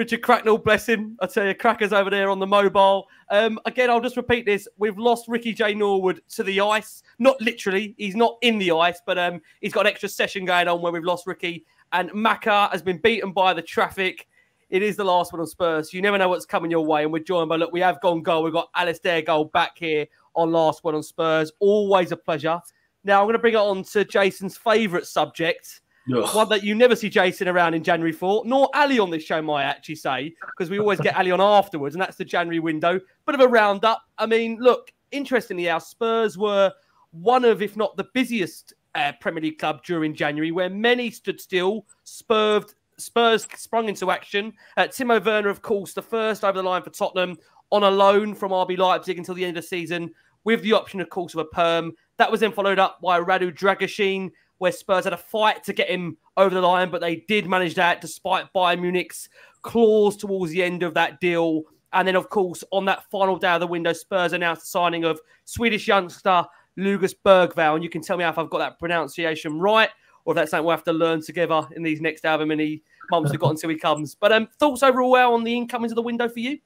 Richard Cracknell, bless him. I tell you, crackers over there on the mobile. Um, again, I'll just repeat this. We've lost Ricky J. Norwood to the ice. Not literally, he's not in the ice, but um, he's got an extra session going on where we've lost Ricky. And Maka has been beaten by the traffic. It is the last word on Spurs. You never know what's coming your way. And we're joined by, look, we have gone goal. We've got Alasdair Gold back here on Last Word on Spurs. Always a pleasure. Now, I'm going to bring it on to Jason's favourite subject. Ugh. One that you never see Jason around in January for, nor Ali on this show, might I actually say, because we always get Ali on afterwards, and that's the January window. Bit of a roundup. I mean, look, interestingly, our Spurs were one of, if not the busiest uh, Premier League club during January, where many stood still, spurred, Spurs sprung into action. Uh, Timo Werner, of course, the first over the line for Tottenham on a loan from RB Leipzig until the end of the season, with the option, of course, of a perm. That was then followed up by Radu Dragusin, where Spurs had a fight to get him over the line, but they did manage that despite Bayern Munich's clause towards the end of that deal. And then, of course, on that final day of the window, Spurs announced the signing of Swedish youngster Lukas Bergvall. And you can tell me if I've got that pronunciation right or if that's something we'll have to learn together in these next however many months we've got until he comes. But um, thoughts overall on the incomings of the window for you?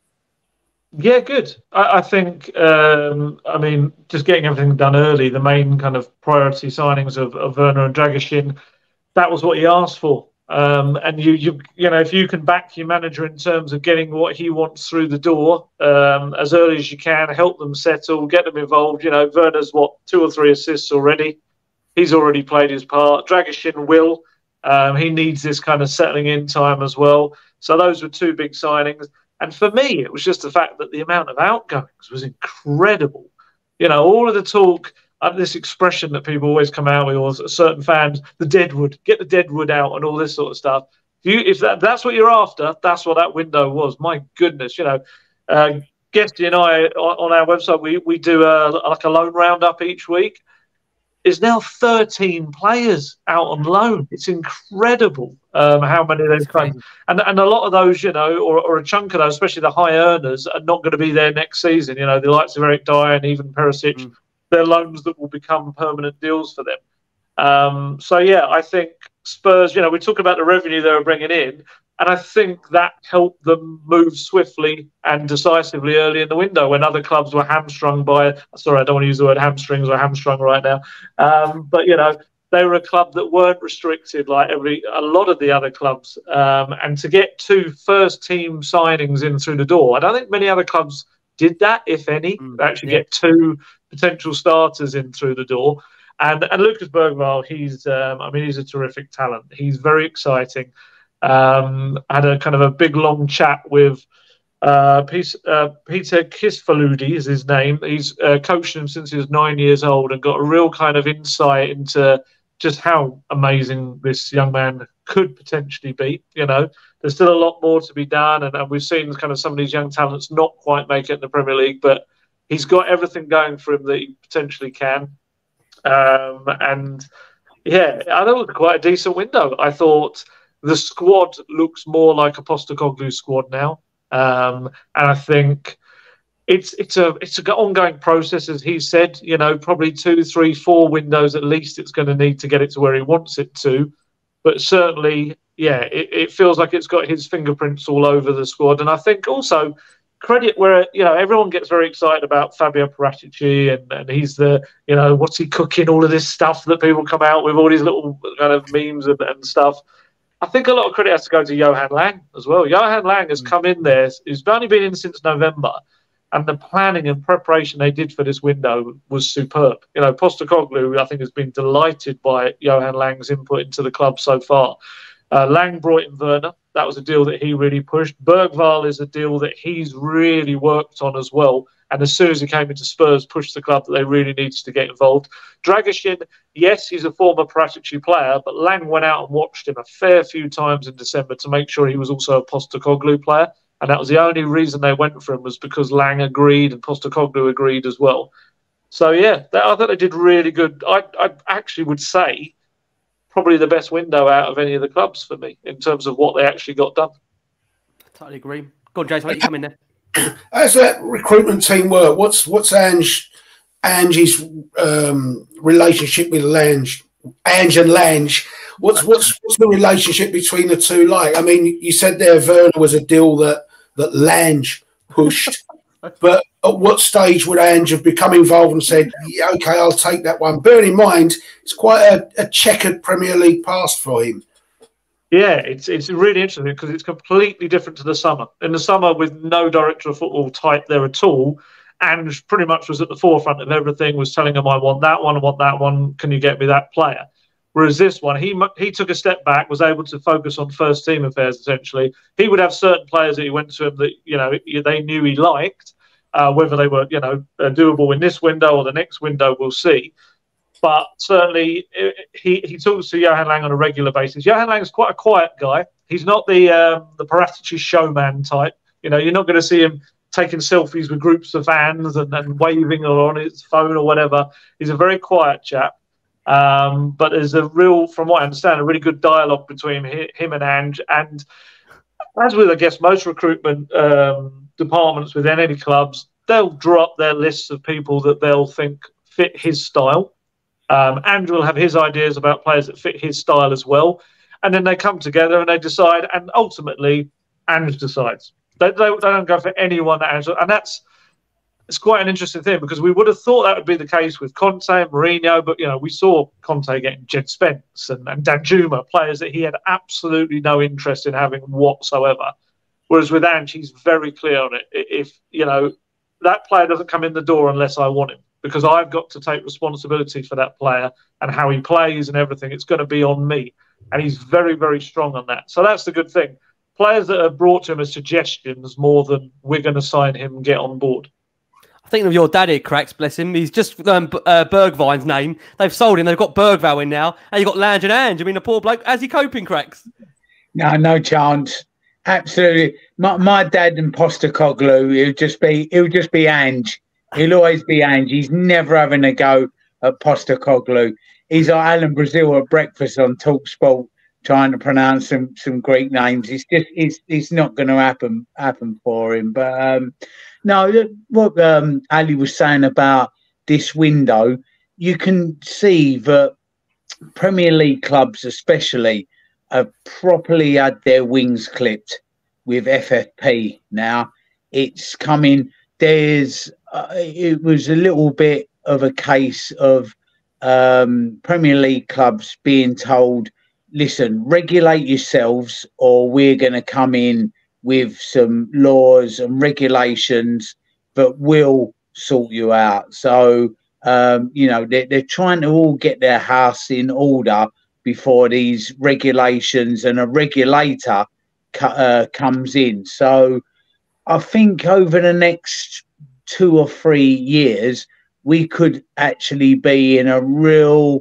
Yeah, good. I, I think, um, I mean, just getting everything done early, the main kind of priority signings of, of Werner and Dragusin, that was what he asked for. Um, and you, you, you know, if you can back your manager in terms of getting what he wants through the door um, as early as you can, help them settle, get them involved. You know, Werner's what two or three assists already. He's already played his part. Dragusin will. Um, he needs this kind of settling in time as well. So those were two big signings. And for me, it was just the fact that the amount of outgoings was incredible. You know, all of the talk, uh, this expression that people always come out with, or certain fans, the deadwood, get the deadwood out, and all this sort of stuff. If, you, if that, that's what you're after, that's what that window was. My goodness, you know, uh, Guesty and I on our website, we, we do a, like a loan roundup each week is now 13 players out on loan. It's incredible um, how many they've claimed. And, and a lot of those, you know, or, or, a chunk of those, especially the high earners, are not going to be there next season. You know, the likes of Eric Dyer and even Perisic, mm. they're loans that will become permanent deals for them. Um, so, yeah, I think Spurs, you know, we talk about the revenue they were bringing in. And I think that helped them move swiftly and decisively early in the window when other clubs were hamstrung by. Sorry, I don't want to use the word hamstrings or hamstrung right now. Um, but, you know, they were a club that weren't restricted like every a lot of the other clubs. Um, and to get two first team signings in through the door, I don't think many other clubs did that, if any. Mm, actually yeah. get two potential starters in through the door. And and Lukas Bergvall, he's um, I mean he's a terrific talent. He's very exciting. Um, had a kind of a big long chat with uh, Peter, uh, Peter Kisfaludi is his name. He's uh, coached him since he was nine years old and got a real kind of insight into just how amazing this young man could potentially be. You know, there's still a lot more to be done, and, and we've seen kind of some of these young talents not quite make it in the Premier League, but he's got everything going for him that he potentially can. Um, and yeah, I thought it was quite a decent window. I thought the squad looks more like a Postecoglou squad now. Um, and I think it's it's a it's an ongoing process, as he said. You know, probably two, three, four windows at least. It's going to need to get it to where he wants it to, but certainly, yeah, it, it feels like it's got his fingerprints all over the squad. And I think also credit where you know everyone gets very excited about Fabio Paratici and, and he's the you know what's he cooking all of this stuff that people come out with all these little kind of memes and, and stuff. I think a lot of credit has to go to Johan Lange as well. Johan Lange has mm. come in there. He's only been in since November, and the planning and preparation they did for this window was superb. You know, Postecoglou, I think, has been delighted by Johan Lange's input into the club so far. Uh, Lange brought in Werner. That was a deal that he really pushed. Bergvall is a deal that he's really worked on as well. And as soon as he came into Spurs, pushed the club that they really needed to get involved. Dragusin, yes, he's a former Paratici player, but Lange went out and watched him a fair few times in December to make sure he was also a Postecoglou player. And that was the only reason they went for him was because Lange agreed and Postecoglou agreed as well. So yeah, I thought they did really good. I, I actually would say probably the best window out of any of the clubs for me in terms of what they actually got done. I Totally agree. Go on, Jason, let you come in there. How's that recruitment team work? What's what's Ange Angie's um, relationship with Lange, Ange and Lange? What's what's what's the relationship between the two like? I mean, you said there Werner was a deal that that Lange pushed, but at what stage would Ange have become involved and said, yeah, "Okay, I'll take that one"? Bearing in mind, it's quite a, a checkered Premier League past for him. Yeah, it's it's really interesting because it's completely different to the summer. In the summer, with no director of football type there at all, and pretty much was at the forefront of everything, was telling him, "I want that one, I want that one. Can you get me that player?" Whereas this one, he he took a step back, was able to focus on first team affairs. Essentially, he would have certain players that he went to him that you know they knew he liked, uh, whether they were you know doable in this window or the next window, we'll see. But certainly, he, he talks to Johan Lange on a regular basis. Johan Lange is quite a quiet guy. He's not the um, the Paratici showman type. You know, you're not going to see him taking selfies with groups of fans and, and waving or on his phone or whatever. He's a very quiet chap. Um, but there's a real, from what I understand, a really good dialogue between him and Ange. And as with, I guess, most recruitment um, departments within any clubs, they'll draw up their lists of people that they'll think fit his style. Um, Andrew will have his ideas about players that fit his style as well. And then they come together and they decide, and ultimately, Andrew decides. They, they, they don't go for anyone that Andrew, and that's it's quite an interesting thing because we would have thought that would be the case with Conte and Mourinho, but you know we saw Conte getting Jed Spence and, and Danjuma, players that he had absolutely no interest in having whatsoever. Whereas with Ange, he's very clear on it. If you know that player doesn't come in the door unless I want him because I've got to take responsibility for that player and how he plays and everything. It's going to be on me. And he's very, very strong on that. So that's the good thing. Players that are brought to him as suggestions more than we're going to sign him and get on board. I think of your daddy, cracks, bless him. He's just um, uh, Bergwijn's name. They've sold him. They've got Bergwijn in now. And you've got Lange and Ange. I mean, the poor bloke, how's he coping, cracks? No, no chance. Absolutely. My, my dad and Postecoglou, it would just be, would just be Ange. He'll always be Ange. He's never having a go at Postecoglou. He's like Alan Brazil at breakfast on Talk Sport trying to pronounce some some Greek names. It's just it's it's not going to happen happen for him. But um, no, what um, Ali was saying about this window, you can see that Premier League clubs, especially, have properly had their wings clipped with FFP. Now it's coming. There's uh, it was a little bit of a case of um, Premier League clubs being told, listen, regulate yourselves, or we're going to come in with some laws and regulations that will sort you out. So, um, you know, they're, they're trying to all get their house in order before these regulations and a regulator uh, comes in. So, I think over the next two or three years, we could actually be in a real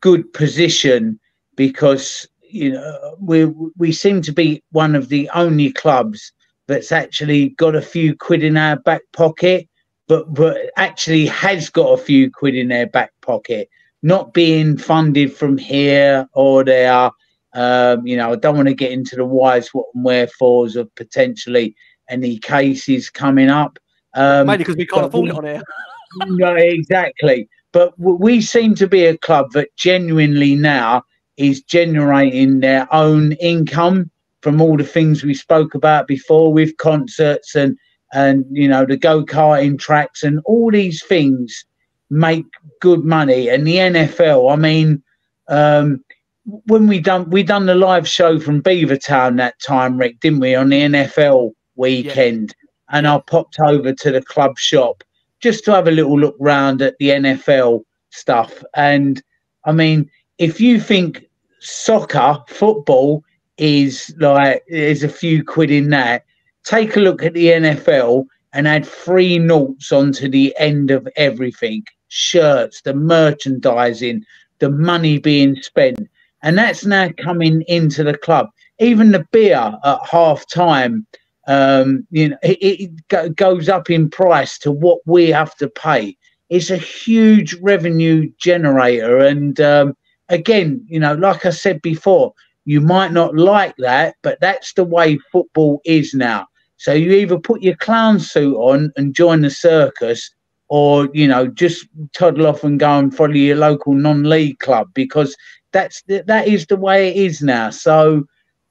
good position because you know we we seem to be one of the only clubs that's actually got a few quid in our back pocket, but but actually has got a few quid in their back pocket, not being funded from here or there. Um, you know, I don't want to get into the whys, what, and wherefores of potentially any cases coming up. Um, Mainly because we can't afford it on here. no, exactly. But we seem to be a club that genuinely now is generating their own income from all the things we spoke about before with concerts and and you know the go-karting tracks and all these things make good money and the NFL I mean um, when we done we done the live show from Beavertown that time Rick didn't we on the NFL weekend yeah. and I popped over to the club shop just to have a little look round at the NFL stuff and I mean if you think soccer football is like there's a few quid in that. Take a look at the NFL and add three noughts onto the end of everything shirts, the merchandising, the money being spent. And that's now coming into the club. Even the beer at half time, um, you know, it, it goes up in price to what we have to pay. It's a huge revenue generator. And um, again, you know, like I said before, you might not like that, but that's the way football is now. So you either put your clown suit on and join the circus, or you know, just toddle off and go and follow your local non-league club because that's that is the way it is now. So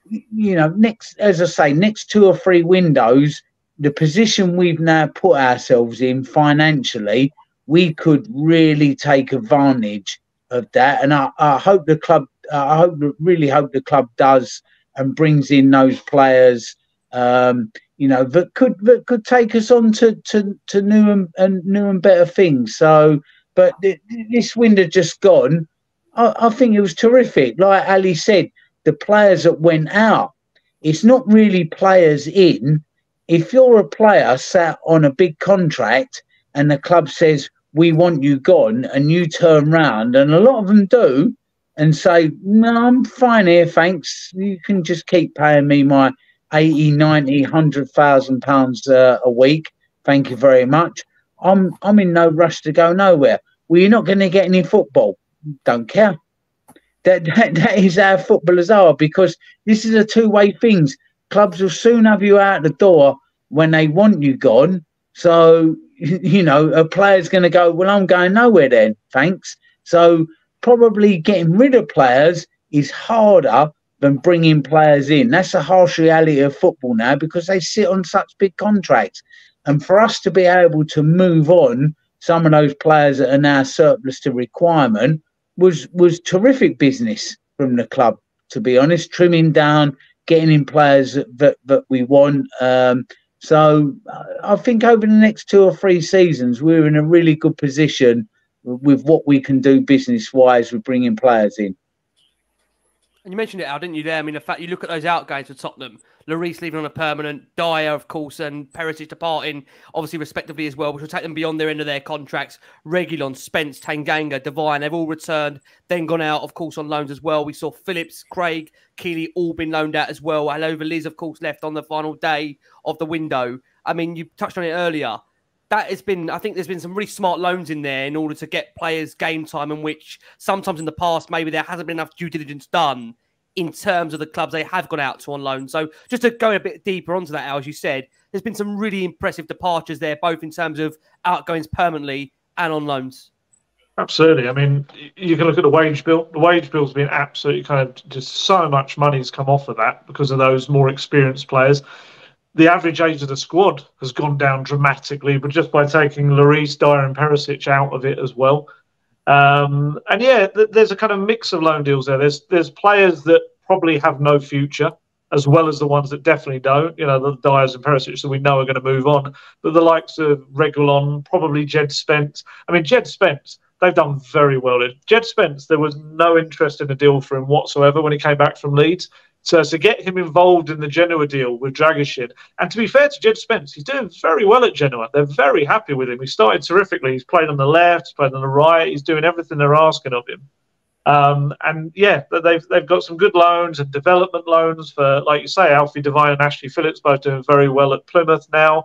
you know, next as I say, next two or three windows, the position we've now put ourselves in financially, we could really take advantage of that. And I, I hope the club I hope, really hope the club does and brings in those players, um, you know, that could that could take us on to to, to new and, and new and better things. So, but th- this window just gone. I, I think it was terrific. Like Ali said, the players that went out, it's not really players in. If you're a player sat on a big contract and the club says we want you gone, and you turn round, and a lot of them do and say, no, I'm fine here, thanks. You can just keep paying me my 80, 90, 100,000 pounds uh, a week. Thank you very much. I'm I'm in no rush to go nowhere. Well, you're not going to get any football. Don't care. That, that that is how footballers are because this is a two-way thing. Clubs will soon have you out the door when they want you gone. So you know, a player's going to go. Well, I'm going nowhere then. Thanks. So probably getting rid of players is harder than bringing players in. That's the harsh reality of football now because they sit on such big contracts. And for us to be able to move on some of those players that are now surplus to requirement was was terrific business from the club. To be honest, trimming down, getting in players that that we want. Um, so I think over the next two or three seasons, we're in a really good position with what we can do business wise with bringing players in. And you mentioned it, Al, didn't you? There, I mean, the fact you look at those out outgoings for Tottenham, Lloris leaving on a permanent, Dyer, of course, and Perisic departing, obviously respectively as well, which will take them beyond their end of their contracts. Reguilon, Spence, Tanganga, Devine, they've all returned, then gone out, of course, on loans as well. We saw Phillips, Craig, Keeley all been loaned out as well. Alejo Veliz, of course, left on the final day of the window. I mean, you touched on it earlier that has been, I think there's been some really smart loans in there in order to get players game time, in which sometimes in the past maybe there hasn't been enough due diligence done in terms of the clubs they have gone out to on loan. So just to go a bit deeper onto that, as you said, there's been some really impressive departures there, both in terms of outgoings permanently and on loans. Absolutely. I mean, you can look at the wage bill. The wage bill's been absolutely kind of just so much money's come off of that because of those more experienced players the average age of the squad has gone down dramatically, but just by taking Lloris, Dier, and Perisic out of it as well. Um, and yeah, th- there's a kind of mix of loan deals there. There's there's players that probably have no future, as well as the ones that definitely don't. You know, the Diers and Perisic that we know are going to move on. But the likes of Reguilon, probably Jed Spence. I mean, Jed Spence, they've done very well. Jed Spence, there was no interest in a deal for him whatsoever when he came back from Leeds. So to get him involved in the Genoa deal with Dragusin, and to be fair to Jed Spence, he's doing very well at Genoa. They're very happy with him. He started terrifically. He's played on the left, he's played on the right. He's doing everything they're asking of him. Um, and yeah, they've they've got some good loans and development loans for, like you say, Alfie Devine and Ashley Phillips both doing very well at Plymouth now.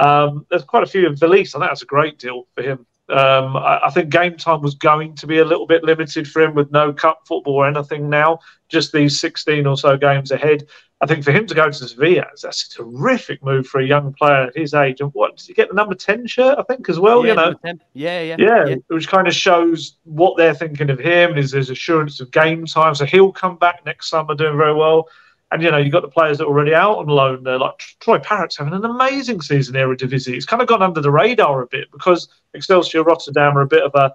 Um, there's quite a few in Veliz, and that's a great deal for him. Um, I, I, think game time was going to be a little bit limited for him with no cup football or anything now, just these 16 or so games ahead. I think for him to go to Sevilla, that's a terrific move for a young player at his age. And what did he get the number ten shirt? I think as well. Yeah, you know, yeah, yeah, yeah, yeah. which kind of shows what they're thinking of him. Is his assurance of game time? So he'll come back next summer doing very well. And you know, you've got the players that are already out on loan. They're like Troy Parrott's having an amazing season here at Eredivisie. It's kind of gone under the radar a bit because Excelsior Rotterdam are a bit of a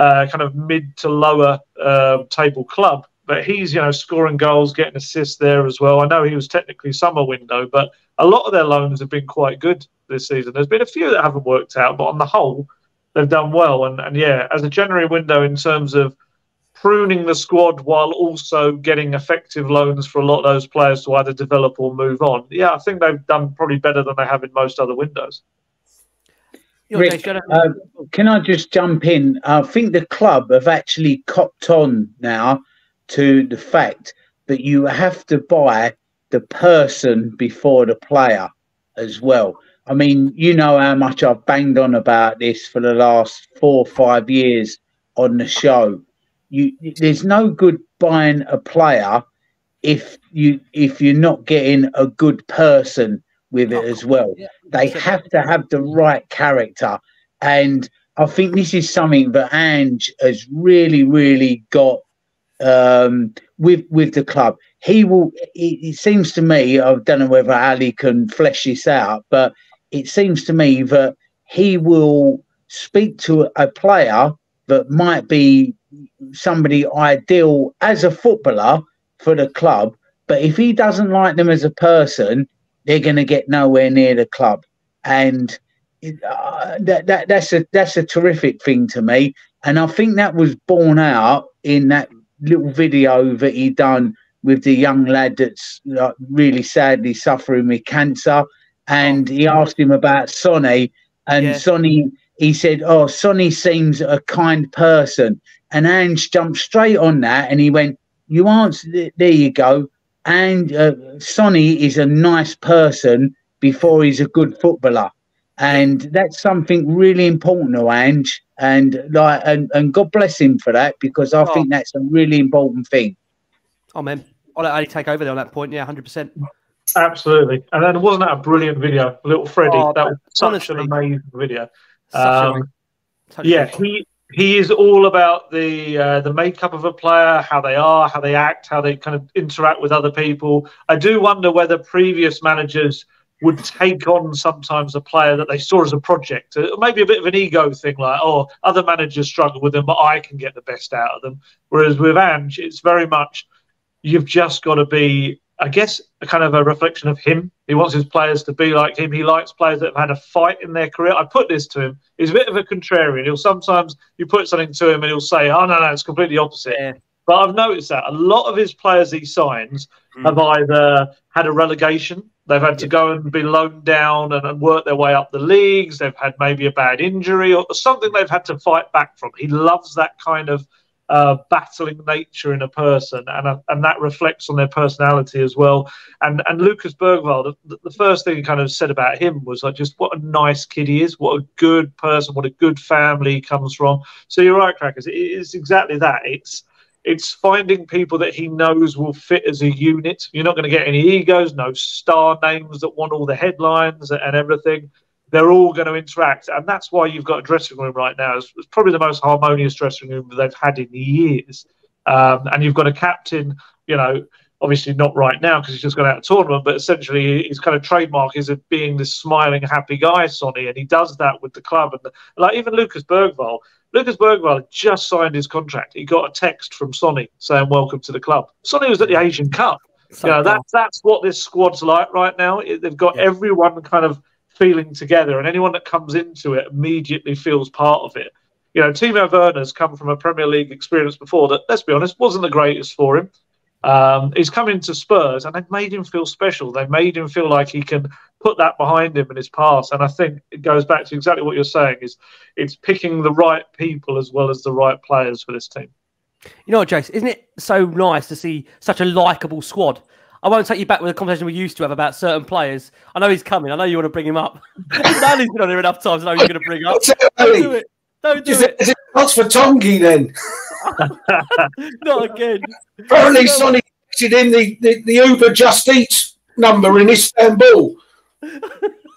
uh, kind of mid to lower uh, table club but he's you know scoring goals, getting assists there as well. I know he was technically summer window, but a lot of their loans have been quite good this season. There's been a few that haven't worked out, but on the whole, they've done well. And and yeah, as a January window in terms of pruning the squad while also getting effective loans for a lot of those players to either develop or move on. Yeah, I think they've done probably better than they have in most other windows. Rick, uh, can I just jump in? I think the club have actually copped on now to the fact that you have to buy the person before the player as well. I mean, you know how much I've banged on about this for the last four or five years on the show. You, there's no good buying a player if you if you're not getting a good person with it as well. They have to have the right character, and I think this is something that Ange has really, really got um, with with the club. He will. It, it, seems to me. I don't know whether Ali can flesh this out, but it seems to me that he will speak to a player that might be somebody ideal as a footballer for the club. But if he doesn't like them as a person, they're going to get nowhere near the club. And uh, that, that that's a that's a terrific thing to me. And I think that was borne out in that little video that he done with the young lad that's like, really sadly suffering with cancer, and he asked him about Sonny, and yeah. Sonny he said, "Oh, Sonny seems a kind person," and Ange jumped straight on that, and he went, "You answered There you go." And uh, Sonny is a nice person before he's a good footballer, and that's something really important to Ange and like and, and God bless him for that because I oh. think that's a really important thing. Oh man, I'll let Ali take over there on that point. Yeah, hundred percent. Absolutely, and then wasn't that a brilliant video, Little Freddie? Oh, that was such honestly, an amazing video. Um, yeah, he he is all about the uh, the makeup of a player, how they are, how they act, how they kind of interact with other people. I do wonder whether previous managers would take on sometimes a player that they saw as a project. Uh, maybe a bit of an ego thing, like, oh, other managers struggle with them, but I can get the best out of them. Whereas with Ange, it's very much you've just got to be, I guess, a kind of a reflection of him. He wants his players to be like him. He likes players that have had a fight in their career. I put this to him. He's a bit of a contrarian. He'll sometimes you put something to him and he'll say, oh, no, no, it's completely opposite. Yeah. But I've noticed that a lot of his players he signs mm. have either had a relegation They've had to go and be loaned down and, and, work their way up the leagues. They've had maybe a bad injury or something they've had to fight back from. He loves that kind of uh, battling nature in a person, and uh, and that reflects on their personality as well. And and Lucas Bergvall, the, the, first thing he kind of said about him was like just what a nice kid he is, what a good person, what a good family he comes from. So you're right, crackers. It is exactly that. It's it's finding people that he knows will fit as a unit. You're not going to get any egos, no star names that want all the headlines and everything. They're all going to interact, and that's why you've got a dressing room right now. It's, it's probably the most harmonious dressing room they've had in years. Um, and you've got a captain, you know, obviously not right now because he's just gone out of tournament, but essentially his kind of trademark is of being this smiling, happy guy, Sonny, and he does that with the club. And like even Lucas Bergvall, Lucas Bergvall just signed his contract. He got a text from Sonny saying, "Welcome to the club." Sonny was at the Asian Cup. So you know, that's that's what this squad's like right now. They've got yeah. everyone kind of feeling together, and anyone that comes into it immediately feels part of it. You know, Timo Werner's come from a Premier League experience before that, let's be honest, wasn't the greatest for him. Um, he's come into Spurs and they've made him feel special. They've made him feel like he can put that behind him in his past. And I think it goes back to exactly what you're saying: is it's picking the right people as well as the right players for this team. You know what, Jace? Isn't it so nice to see such a likable squad? I won't take you back with the conversation we used to have about certain players. I know he's coming. I know you want to bring him up. Danny's been on here enough times. I know you're going to bring up. Don't do it. Don't do is it. Is it for Tanguy then? Not again. Apparently, Sonny in the, the, the Uber Just Eat number in Istanbul.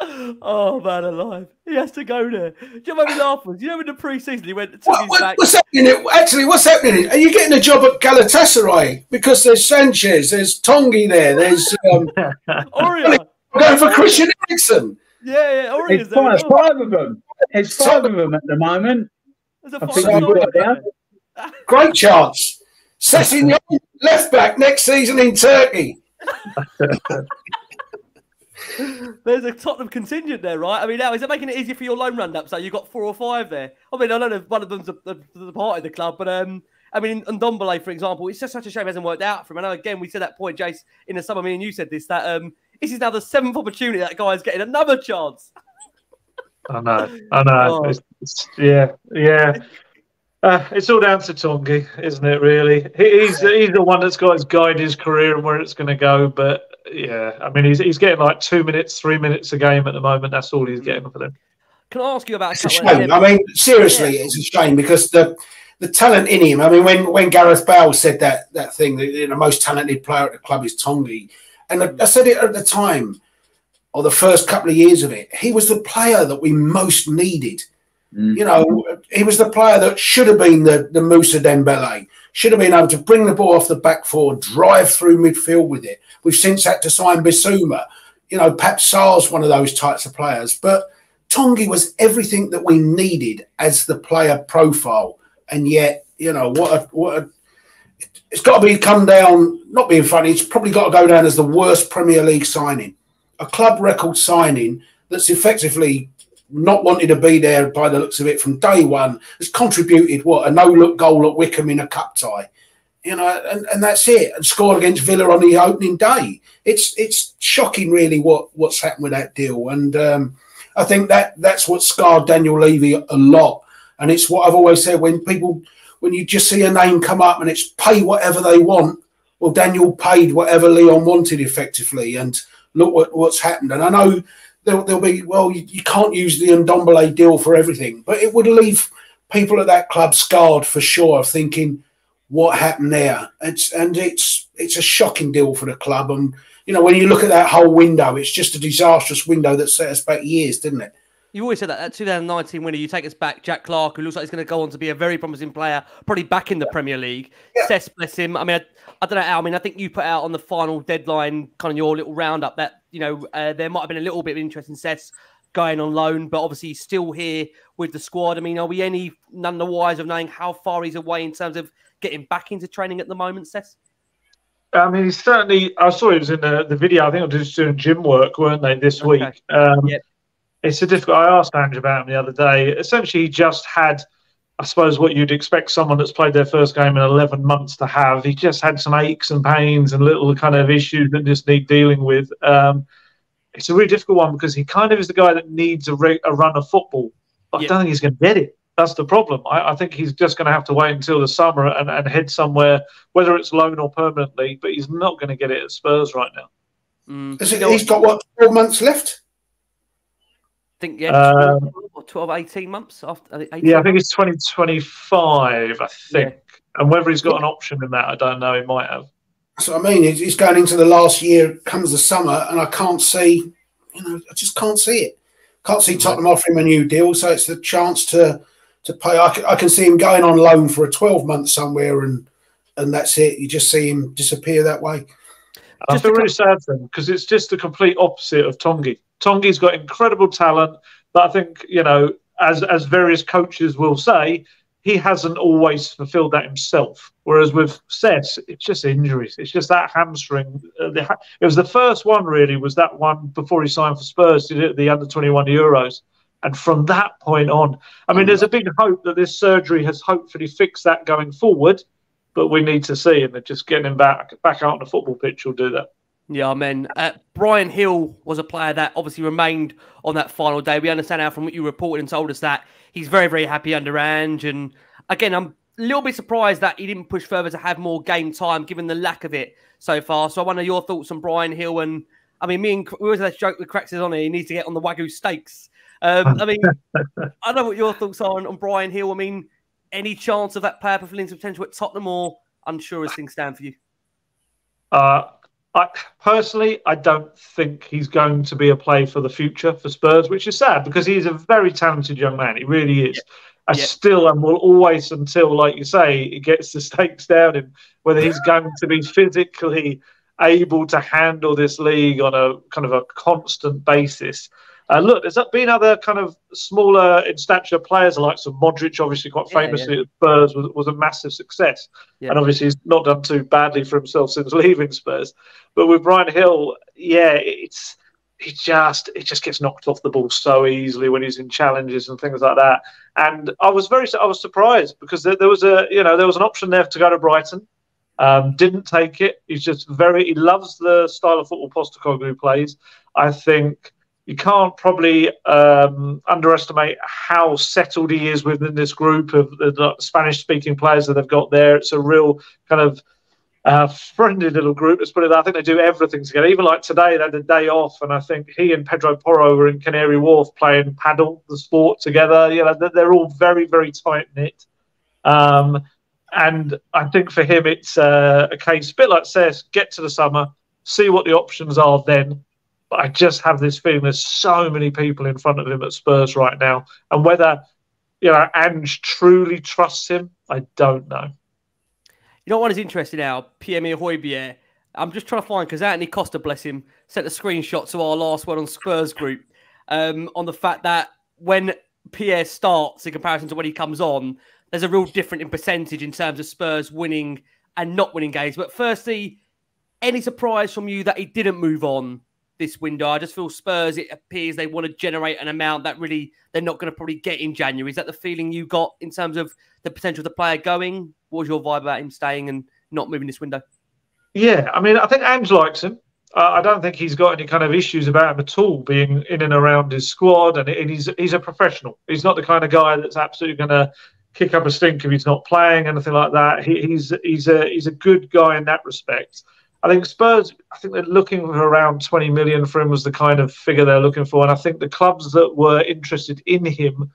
oh man, alive! He has to go there. Do you know what laugh was? You know in the pre-season he went. What, what, what's happening? Actually, what's happening? Are you getting a job at Galatasaray because there's Sanchez, there's Tanguy there, there's um, Aurier. going for Christian Eriksen. Yeah, yeah, Aurier's five, five of them. It's five of them at the moment. I think Great chance. Sessegnon, left back next season in Turkey. There's a Tottenham contingent there, right? I mean, now is it making it easier for your loan roundup? So you've got four or five there. I mean, I don't know if one of them's a, a, a part of the club, but um, I mean, Ndombele, for example, it's just such a shame it hasn't worked out for him. I know, again, we said that point, Jace, in the summer. I mean, you said this that um, this is now the seventh opportunity that guy's getting another chance. I know, I know. Oh. It's, it's, yeah, yeah. Uh, it's all down to Tanguy, isn't it? Really, he's he's the one that's got his guide his career and where it's going to go. But yeah, I mean, he's he's getting like two minutes, three minutes a game at the moment. That's all he's getting for them. Can I ask you about? It's a shame. I mean, seriously, yeah. it's a shame because the the talent in him. I mean, when when Gareth Bale said that that thing, that you know, most talented player at the club is Tanguy, and I, I said it at the time, or the first couple of years of it, he was the player that we most needed Mm. You know, he was the player that should have been the, the Moussa Dembele, should have been able to bring the ball off the back four, drive through midfield with it. We've since had to sign Bissouma. You know, Pap Sarr's one of those types of players. But Tanguy was everything that we needed as the player profile. And yet, you know, what a, what a, it's got to be come down, not being funny, it's probably got to go down as the worst Premier League signing. A club record signing that's effectively not wanting to be there by the looks of it from day one, has contributed what a no look goal at Wycombe in a cup tie. You know, and, and that's it. And scored against Villa on the opening day. It's it's shocking, really, what what's happened with that deal. And um, I think that that's what scarred Daniel Levy a lot. And it's what I've always said when people, when you just see a name come up and it's pay whatever they want. Well, Daniel paid whatever Lyon wanted effectively, and look what, what's happened. And I know there'll, there'll be well, you, you, can't use the Ndombele deal for everything, but it would leave people at that club scarred for sure, thinking what happened there. It's and it's it's a shocking deal for the club, and you know when you look at that whole window, it's just a disastrous window that set us back years, didn't it? You always said that that 2019 winner, you take us back, Jack Clarke, who looks like he's going to go on to be a very promising player, probably back in the Premier League. Yeah. Cess, bless him. I mean, I, I, don't know. I mean, I think you put out on the final deadline, kind of your little roundup, that you know uh, there might have been a little bit of interest in Cess going on loan, but obviously he's still here with the squad. I mean, are we any none the wise of knowing how far he's away in terms of getting back into training at the moment, Seth? I mean, he's certainly. I saw he was in the, the video. I think they were just doing gym work, weren't they, this okay. week? Um, yep it's a difficult. I asked Andrew about him the other day. Essentially, he just had, I suppose, what you'd expect someone that's played their first game in 11 months to have. He just had some aches and pains and little kind of issues that just need dealing with. Um, it's a really difficult one because he kind of is the guy that needs a, re- a run of football. But yeah. I don't think he's going to get it. That's the problem. I, I think he's just going to have to wait until the summer and, and head somewhere, whether it's loan or permanently. But he's not going to get it at Spurs right now. Mm. he's got what, four months left? I think yeah, uh, 12, 12, 18 months after. 18 yeah, I think it's 2025. I think, yeah. and whether he's got an option in that, I don't know. He might have. So I mean, he's going into the last year. Comes the summer, and I can't see. You know, I just can't see it. Can't see Tottenham offering a new deal, so it's the chance to to pay. I can, I can see him going on loan for a 12 month somewhere, and and that's it. You just see him disappear that way. I feel really sad for him because it's just the complete opposite of Tanguy. Tanguy's got incredible talent, but I think you know, as as various coaches will say, he hasn't always fulfilled that himself. Whereas with Cess, it's just injuries. It's just that hamstring. Uh, it was the first one, really, was that one before he signed for Spurs, did it, the under 21 Euros. And from that point on, I mean, there's a big hope that this surgery has hopefully fixed that going forward, but we need to see. And just getting him back, back out on the football pitch will do that. Yeah, I mean, uh, Bryan Gil was a player that obviously remained on that final day. We understand now from what you reported and told us that he's very, very happy under Ange. And again, I'm a little bit surprised that he didn't push further to have more game time, given the lack of it so far. So I wonder your thoughts on Bryan Gil. And I mean, me and we always have joke with Cracks on here. He needs to get on the Wagyu steaks. Um, I mean, I don't know what your thoughts are on, on Bryan Gil. I mean, any chance of that player fulfilling some potential at Tottenham or unsure as things stand for you? Uh, I, personally, I don't think he's going to be a play for the future for Spurs, which is sad because he's a very talented young man. He really is. Yeah. I yeah. still and will always, until, like you say, he gets the stakes down in whether he's going to be physically able to handle this league on a kind of a constant basis. Uh, look, there's been other kind of smaller in stature players, like some Modric, obviously quite famously yeah, yeah. at Spurs, was, was a massive success. Yeah. And obviously he's not done too badly for himself since leaving Spurs. But with Bryan Gil, yeah, it's he just it just gets knocked off the ball so easily when he's in challenges and things like that. And I was very I was surprised because there, there was a you know there was an option there to go to Brighton. Um, didn't take it. He's just very he loves the style of football Postecoglou plays. I think you can't probably um, underestimate how settled he is within this group of the Spanish speaking players that they've got there. It's a real kind of uh, friendly little group. Let's put it. That. I think they do everything together. Even like today, they had a day off, and I think he and Pedro Porro were in Canary Wharf playing padel, the sport together. You know, they're all very, very tight knit. Um, and I think for him, it's uh, a case, a bit like says, get to the summer, see what the options are then, but I just have this feeling there's so many people in front of him at Spurs right now. And whether, you know, Ange truly trusts him, I don't know. You know what is interesting now? Pierre Højbjerg. I'm just trying to find because Anthony Costa, bless him, sent a screenshot to our last word on Spurs group um, on the fact that when Pierre starts in comparison to when he comes on, there's a real difference in percentage in terms of Spurs winning and not winning games. But firstly, any surprise from you that he didn't move on this window. I just feel Spurs, it appears they want to generate an amount that really they're not going to probably get in January. Is that the feeling you got in terms of the potential of the player going? What was your vibe about him staying and not moving this window? Yeah, I mean, I think Ange likes him. Uh, I don't think he's got any kind of issues about him at all being in and around his squad, and, and he's he's a professional. He's not the kind of guy that's absolutely going to kick up a stink if he's not playing, anything like that. He, he's he's a he's a good guy in that respect. I think Spurs, I think they're looking for around 20 million for him was the kind of figure they're looking for. And I think the clubs that were interested in him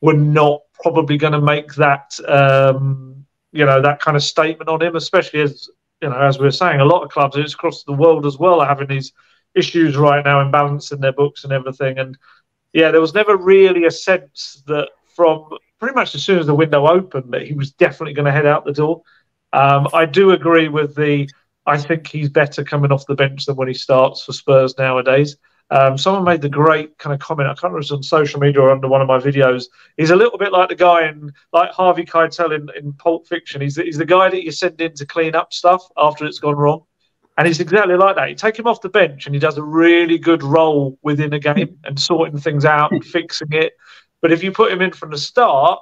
were not probably going to make that, um, you know, that kind of statement on him, especially as, you know, as we are saying, a lot of clubs it's across the world as well are having these issues right now in balancing their books and everything. And yeah, there was never really a sense that from pretty much as soon as the window opened that he was definitely going to head out the door. Um, I do agree with the I think he's better coming off the bench than when he starts for Spurs nowadays. Um, someone made the great kind of comment. I can't remember if it was on social media or under one of my videos. He's a little bit like the guy in, like Harvey Keitel in, in Pulp Fiction. He's the, he's the guy that you send in to clean up stuff after it's gone wrong. And he's exactly like that. You take him off the bench and he does a really good role within a game and sorting things out and fixing it. But if you put him in from the start,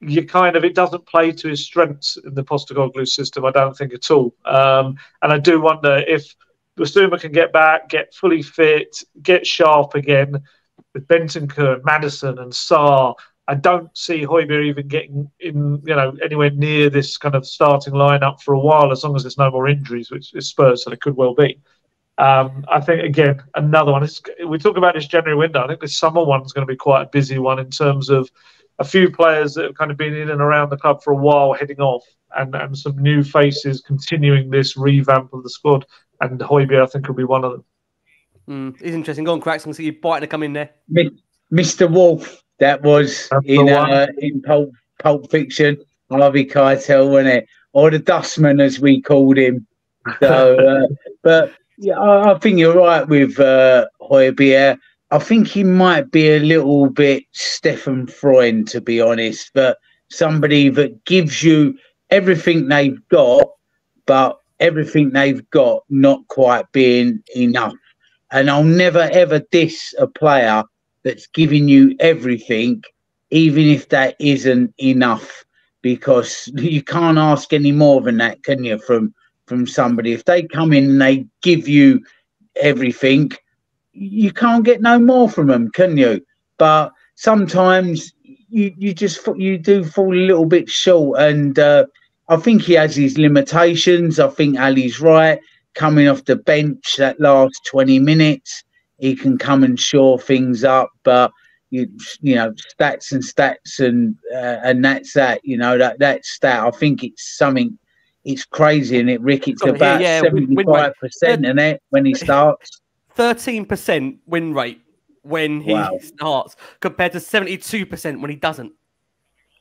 you kind of it doesn't play to his strengths in the Postecoglou system. I don't think at all. Um, and I do wonder if Bissouma can get back, get fully fit, get sharp again with Bentancur, Maddison, and Sarr. I don't see Højbjerg even getting in, you know, anywhere near this kind of starting lineup for a while, as long as there's no more injuries, which is Spurs, so it could well be. Um, I think again another one. Is, we talk about this January window. I think this summer one's going to be quite a busy one in terms of a few players that have kind of been in and around the club for a while heading off, and, and some new faces continuing this revamp of the squad. And Højbjerg, I think, will be one of them. Mm, it's interesting. Go on, cracks. and see you biting to come in there. Mr. Wolf, that was That's in uh, in Pulp, Pulp Fiction. Harvey Keitel, wasn't it? Or the Dustman, as we called him. So, uh, but yeah, I, I, think you're right with uh, Højbjerg. I think he might be a little bit Stefan Freund, to be honest, but somebody that gives you everything they've got, but everything they've got not quite being enough. And I'll never ever diss a player that's giving you everything, even if that isn't enough, because you can't ask any more than that, can you? From from somebody, if they come in and they give you everything, you can't get no more from them, can you? But sometimes you you just you do fall a little bit short, and uh, I think he has his limitations. I think Ali's right. Coming off the bench that last twenty minutes, he can come and shore things up, but you you know stats and stats and uh, and that's that. You know that that's that stat. I think it's something it's crazy, and it Rick. It's about seventy five percent, in it when he starts. Thirteen percent win rate when he wow. starts, compared to seventy two percent when he doesn't.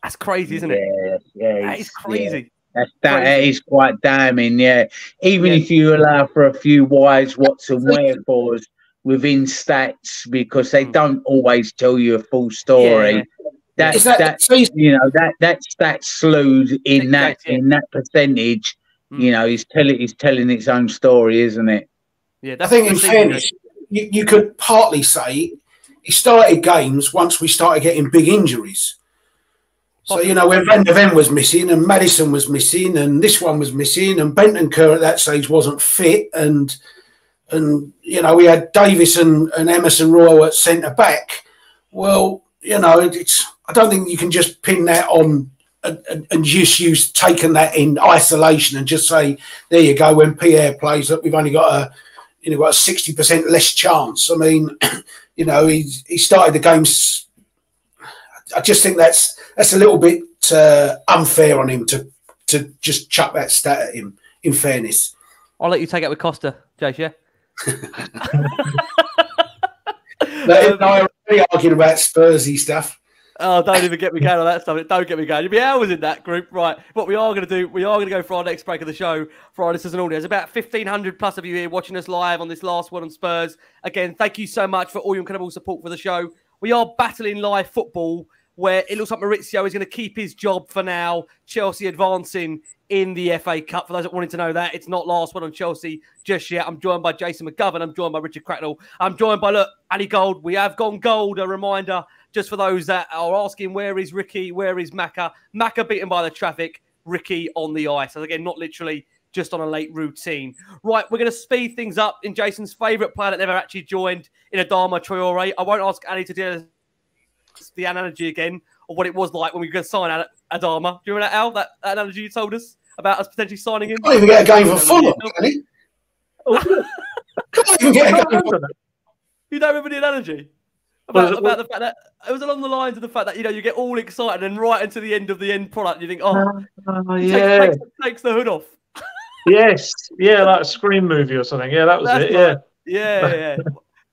That's crazy, isn't yeah, it? Yeah, that is crazy. Yeah. That's that, that is quite damning, yeah. Even yeah. if you allow for a few whys, what's, and wherefores within stats, because they mm. don't always tell you a full story. Yeah. That, that, that you know that that stat slewed in that in that percentage, mm. you know, is telling is telling its own story, isn't it? Yeah, I think in fairness, you, you could partly say he started games once we started getting big injuries. So, you know, when Van de Ven was missing and Maddison was missing and this one was missing and Bentancur at that stage wasn't fit and, and you know, we had Davies and, and Emerson Royal at centre back. Well, you know, it's I don't think you can just pin that on and, and, just use taking that in isolation and just say, there you go, when Pierre plays, that we've only got a you know got sixty percent less chance. I mean, you know, he he started the games. I just think that's that's a little bit uh, unfair on him to to just chuck that stat at him. In fairness, I'll let you take it with Costa, Jace. Yeah. no, I'm really arguing about Spursy stuff. Oh, don't even get me going on that stuff. Don't get me going. You'll be hours in that group. Right. What we are going to do, we are going to go for our next break of the show for our listeners and audience. About 1,500 plus of you here watching us live on this Last Word on Spurs. Again, thank you so much for all your incredible support for the show. We are battling live football where it looks like Mauricio is going to keep his job for now. Chelsea advancing in the FA Cup. For those that wanted to know that, it's not last one on Chelsea just yet. I'm joined by Jason McGovern. I'm joined by Richard Cracknell. I'm joined by, look, Ali Gold. We have gone gold. A reminder just for those that are asking, where is Ricky? Where is Maka? Maka beaten by the traffic, Ricky on the ice. So again, not literally just on a late routine. Right, we're going to speed things up in Jason's favourite player that never actually joined in Adama Traore. I won't ask Ali to do the analogy again of what it was like when we were going to sign Adama. Do you remember that, Al? That, that analogy you told us about us potentially signing him? Can't even get a game for Fulham, can he? Can't even get a game for You don't remember the analogy? About, about the fact that it was along the lines of the fact that you know you get all excited and right into the end of the end product you think oh, uh, yeah takes, takes, takes, the hood off. Yes. Yeah like a scream movie or something. Yeah that was That's it right. yeah. Yeah yeah.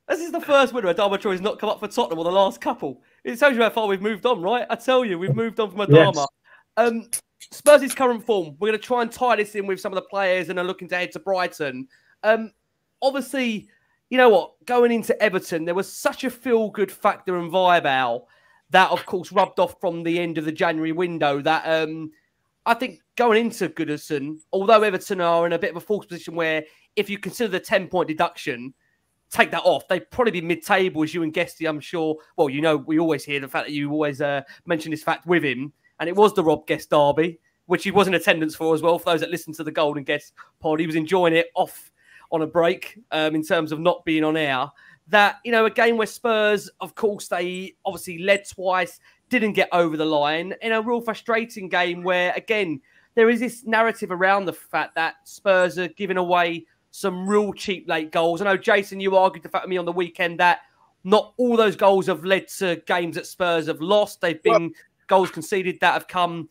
This is the first winner Adama has not come up for Tottenham or the last couple. It tells you how far we've moved on right? I tell you we've moved on from Adama yes. um Spurs' current form we're going to try and tie this in with some of the players and are looking to head to Brighton. Um obviously you know what? Going into Everton, there was such a feel good factor and vibe out that, of course, rubbed off from the end of the January window. That um, I think going into Goodison, although Everton are in a bit of a false position where if you consider the 10 point deduction, take that off, they'd probably be mid table as you and Guesty, I'm sure. Well, you know, we always hear the fact that you always uh, mention this fact with him, and it was the Rob Guest derby, which he was in attendance for as well. For those that listen to the Golden Guest pod, he was enjoying it off on a break um, in terms of not being on air. That, you know, a game where Spurs, of course, they obviously led twice, didn't get over the line in a real frustrating game where, again, there is this narrative around the fact that Spurs are giving away some real cheap late goals. I know, Jason, you argued the fact with me on the weekend that not all those goals have led to games that Spurs have lost. They've been well, goals conceded that have come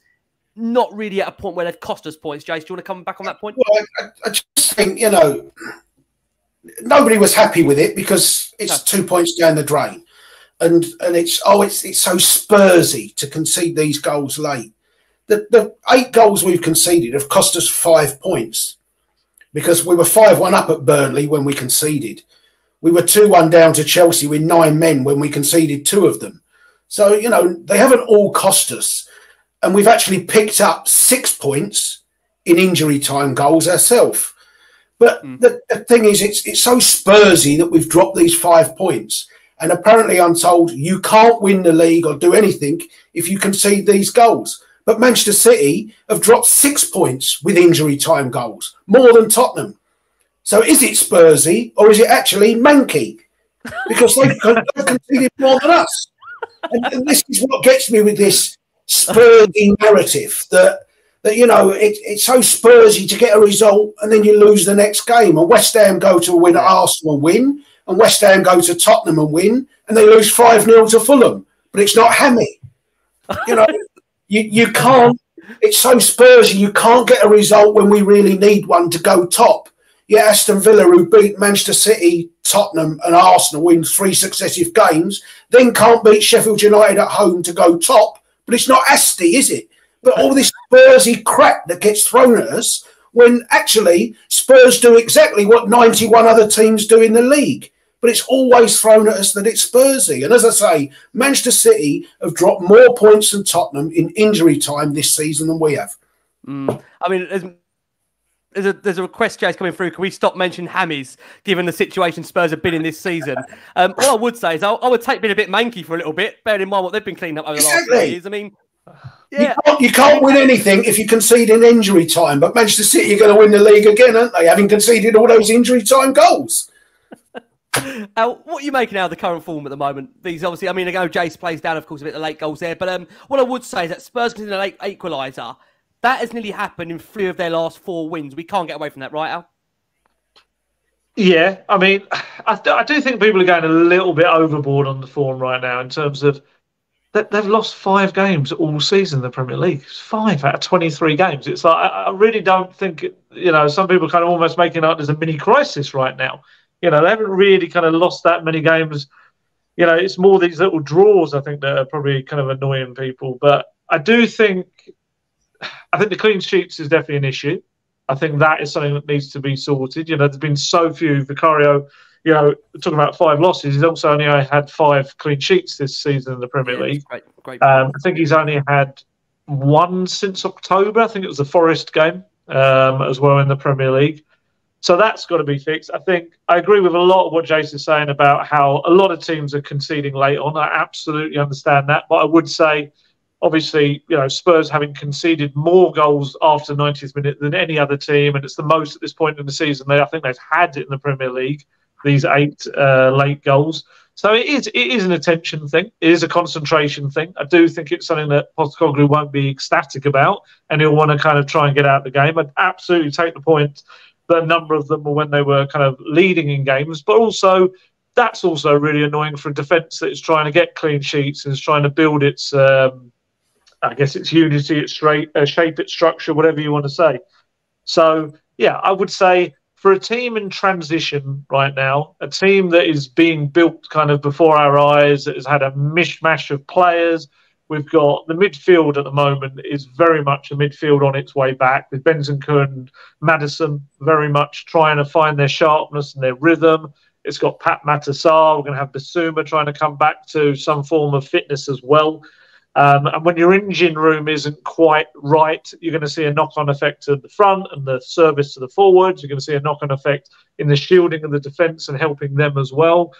not really at a point where they've cost us points. Jace, do you want to come back on that point? Well, I, I just think, you know, nobody was happy with it because it's no. two points down the drain. And and it's oh it's it's so Spursy to concede these goals late. The the eight goals we've conceded have cost us five points because we were five one up at Burnley when we conceded. We were two one down to Chelsea with nine men when we conceded two of them. So you know they haven't all cost us and we've actually picked up six points in injury time goals ourselves. But mm. the, the, thing is, it's it's so Spursy that we've dropped these five points. And apparently, I'm told you can't win the league or do anything if you concede these goals. But Manchester City have dropped six points with injury time goals, more than Tottenham. So is it Spursy or is it actually Manky? Because they've, they've conceded more than us. And, and this is what gets me with this Spursy narrative that that you know it, it's so Spursy to get a result and then you lose the next game. And West Ham go to a win at Arsenal and win, and West Ham go to Tottenham and win, and they lose five 0 to Fulham. But it's not Hammy. You know, you you can't it's so Spursy. You can't get a result when we really need one to go top. Yeah, Aston Villa, who beat Manchester City, Tottenham, and Arsenal in three successive games, then can't beat Sheffield United at home to go top. But it's not Asti, is it? But all this Spursy crap that gets thrown at us when actually Spurs do exactly what 91 other teams do in the league. But it's always thrown at us that it's Spursy. And as I say, Manchester City have dropped more points than Tottenham in injury time this season than we have. Mm. I mean, there's, a there's a request, Jay's coming through. Can we stop mentioning hammies, given the situation Spurs have been in this season? Um, what I would say is I, I, would take being a bit manky for a little bit, bearing in mind what they've been cleaning up over exactly. the last few years. I mean, yeah. You can't, you can't, win anything if you concede in injury time. But Manchester City are going to win the league again, aren't they? Having conceded all those injury time goals. what are you making out of the current form at the moment? These obviously, I mean, I know Jace plays down, of course, a bit of late goals there. But um, what I would say is that Spurs conceded a late equaliser. That has nearly happened in three of their last four wins. We can't get away from that, right, Al? Yeah, I mean, I, I do think people are going a little bit overboard on the form right now in terms of that they've lost five games all season in the Premier League. It's five out of 23 games. It's like, I really don't think, you know, some people kind of almost making out there's a mini crisis right now. You know, they haven't really kind of lost that many games. You know, it's more these little draws, I think, that are probably kind of annoying people. But I do think, I think the clean sheets is definitely an issue. I think that is something that needs to be sorted. You know, there's been so few. Vicario you know, talking about five losses, he's also only had five clean sheets this season in the Premier yeah, League. Great, great. Um, I think he's only had one since October. I think it was the Forest game um, as well in the Premier League. So that's got to be fixed. I think I agree with a lot of what Jason's saying about how a lot of teams are conceding late on. I absolutely understand that. But I would say, obviously, you know, Spurs having conceded more goals after 90th minute than any other team, and it's the most at this point in the season they I think they've had it in the Premier League these eight uh, late goals. So it is it is an attention thing. It is a concentration thing. I do think it's something that Postecoglou won't be ecstatic about, and he'll want to kind of try and get out of the game. I'd absolutely take the point that a number of them were when they were kind of leading in games, but also that's also really annoying for a defence that is trying to get clean sheets and is trying to build its, um, I guess, its unity, its uh, shape, its structure, whatever you want to say. So yeah, I would say for a team in transition right now, a team that is being built kind of before our eyes, that has had a mishmash of players. We've got the midfield at the moment is very much a midfield on its way back with Bentancur and Maddison very much trying to find their sharpness and their rhythm. It's got Pape Matar Sarr. We're going to have Bissouma trying to come back to some form of fitness as well. Um, and when your engine room isn't quite right, you're going to see a knock on effect to the front and the service to the forwards. You're going to see a knock on effect in the shielding of the defence and helping them as well.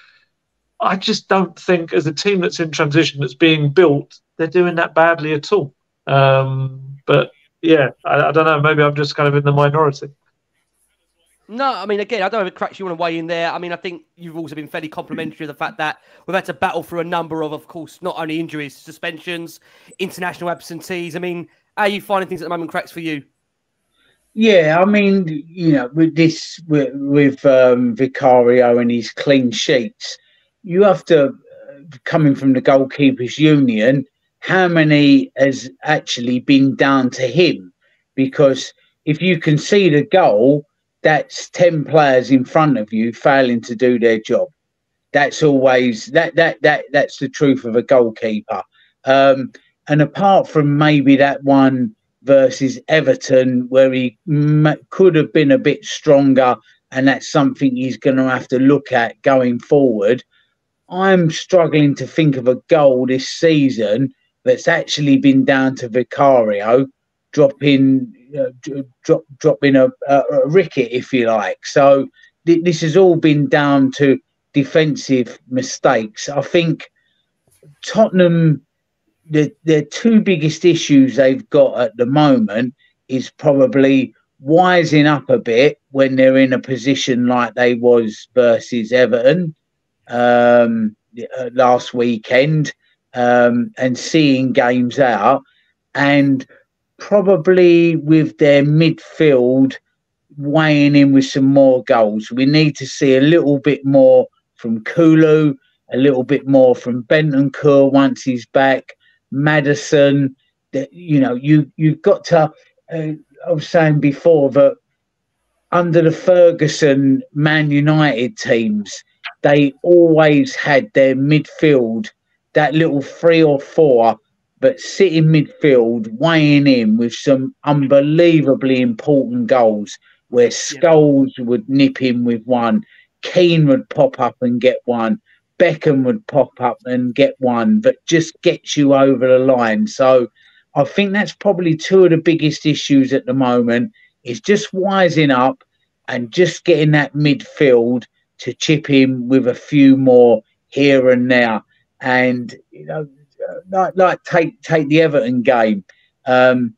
I just don't think, as a team that's in transition, that's being built, they're doing that badly at all. Um, but yeah, I, I don't know. Maybe I'm just kind of in the minority. No, I mean, again, I don't know if cracks you want to weigh in there. I mean, I think you've also been fairly complimentary of the fact that we've had to battle through a number of, of course, not only injuries, suspensions, international absentees. I mean, how are you finding things at the moment, cracks for you? Yeah, I mean, you know, with this, with, with um, Vicario and his clean sheets, you have to, coming from the goalkeepers union, how many has actually been down to him? Because if you concede a goal, that's 10 players in front of you failing to do their job. That's always that that that that's the truth of a goalkeeper. Um, and apart from maybe that one versus everton where he m- could have been a bit stronger and that's something he's going to have to look at going forward i'm struggling to think of a goal this season that's actually been down to vicario dropping drop, dropping a, a, a, ricket, if you like. So th- this has all been down to defensive mistakes. I think Tottenham, the the two biggest issues they've got at the moment is probably wising up a bit when they're in a position like they was versus Everton um, uh, last weekend um, and seeing games out and probably with their midfield weighing in with some more goals. We need to see a little bit more from Kulu, a little bit more from Bentancur once he's back. Maddison, that you know you you've got to. Uh, I was saying before that under the Ferguson Man United teams, they always had their midfield, that little three or four, but sitting midfield, weighing in with some unbelievably important goals where Scholes yeah. would nip in with one, Keane would pop up and get one, Beckham would pop up and get one but just gets you over the line. So I think that's probably two of the biggest issues at the moment is just wising up and just getting that midfield to chip in with a few more here and there. And you know, like, like take take the Everton game. Um,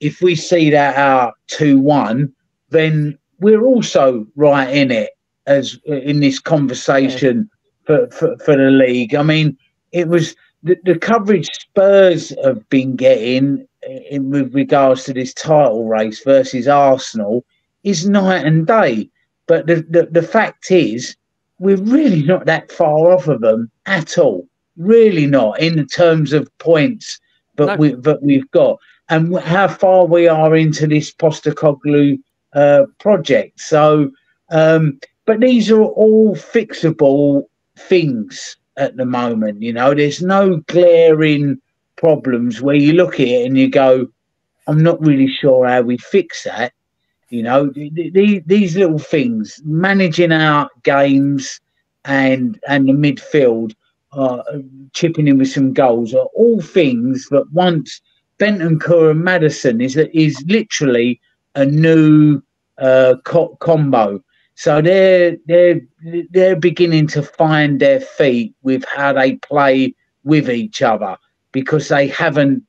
if we see that out two one, then we're also right in it as in this conversation yeah. for, for, for the league. I mean, it was the, the coverage Spurs have been getting in, with regards to this title race versus Arsenal is night and day. But the, the, the fact is, we're really not that far off of them at all. Really not in the terms of points but no. we that we've got and how far we are into this Postecoglou uh, project. So, um, but these are all fixable things at the moment. You know, there's no glaring problems where you look at it and you go, I'm not really sure how we fix that. You know, these, these little things, managing our games and and the midfield, uh, chipping in with some goals, are all things that once Bentancur and Maddison is is literally a new uh, co- combo. So they're they're they're beginning to find their feet with how they play with each other because they haven't.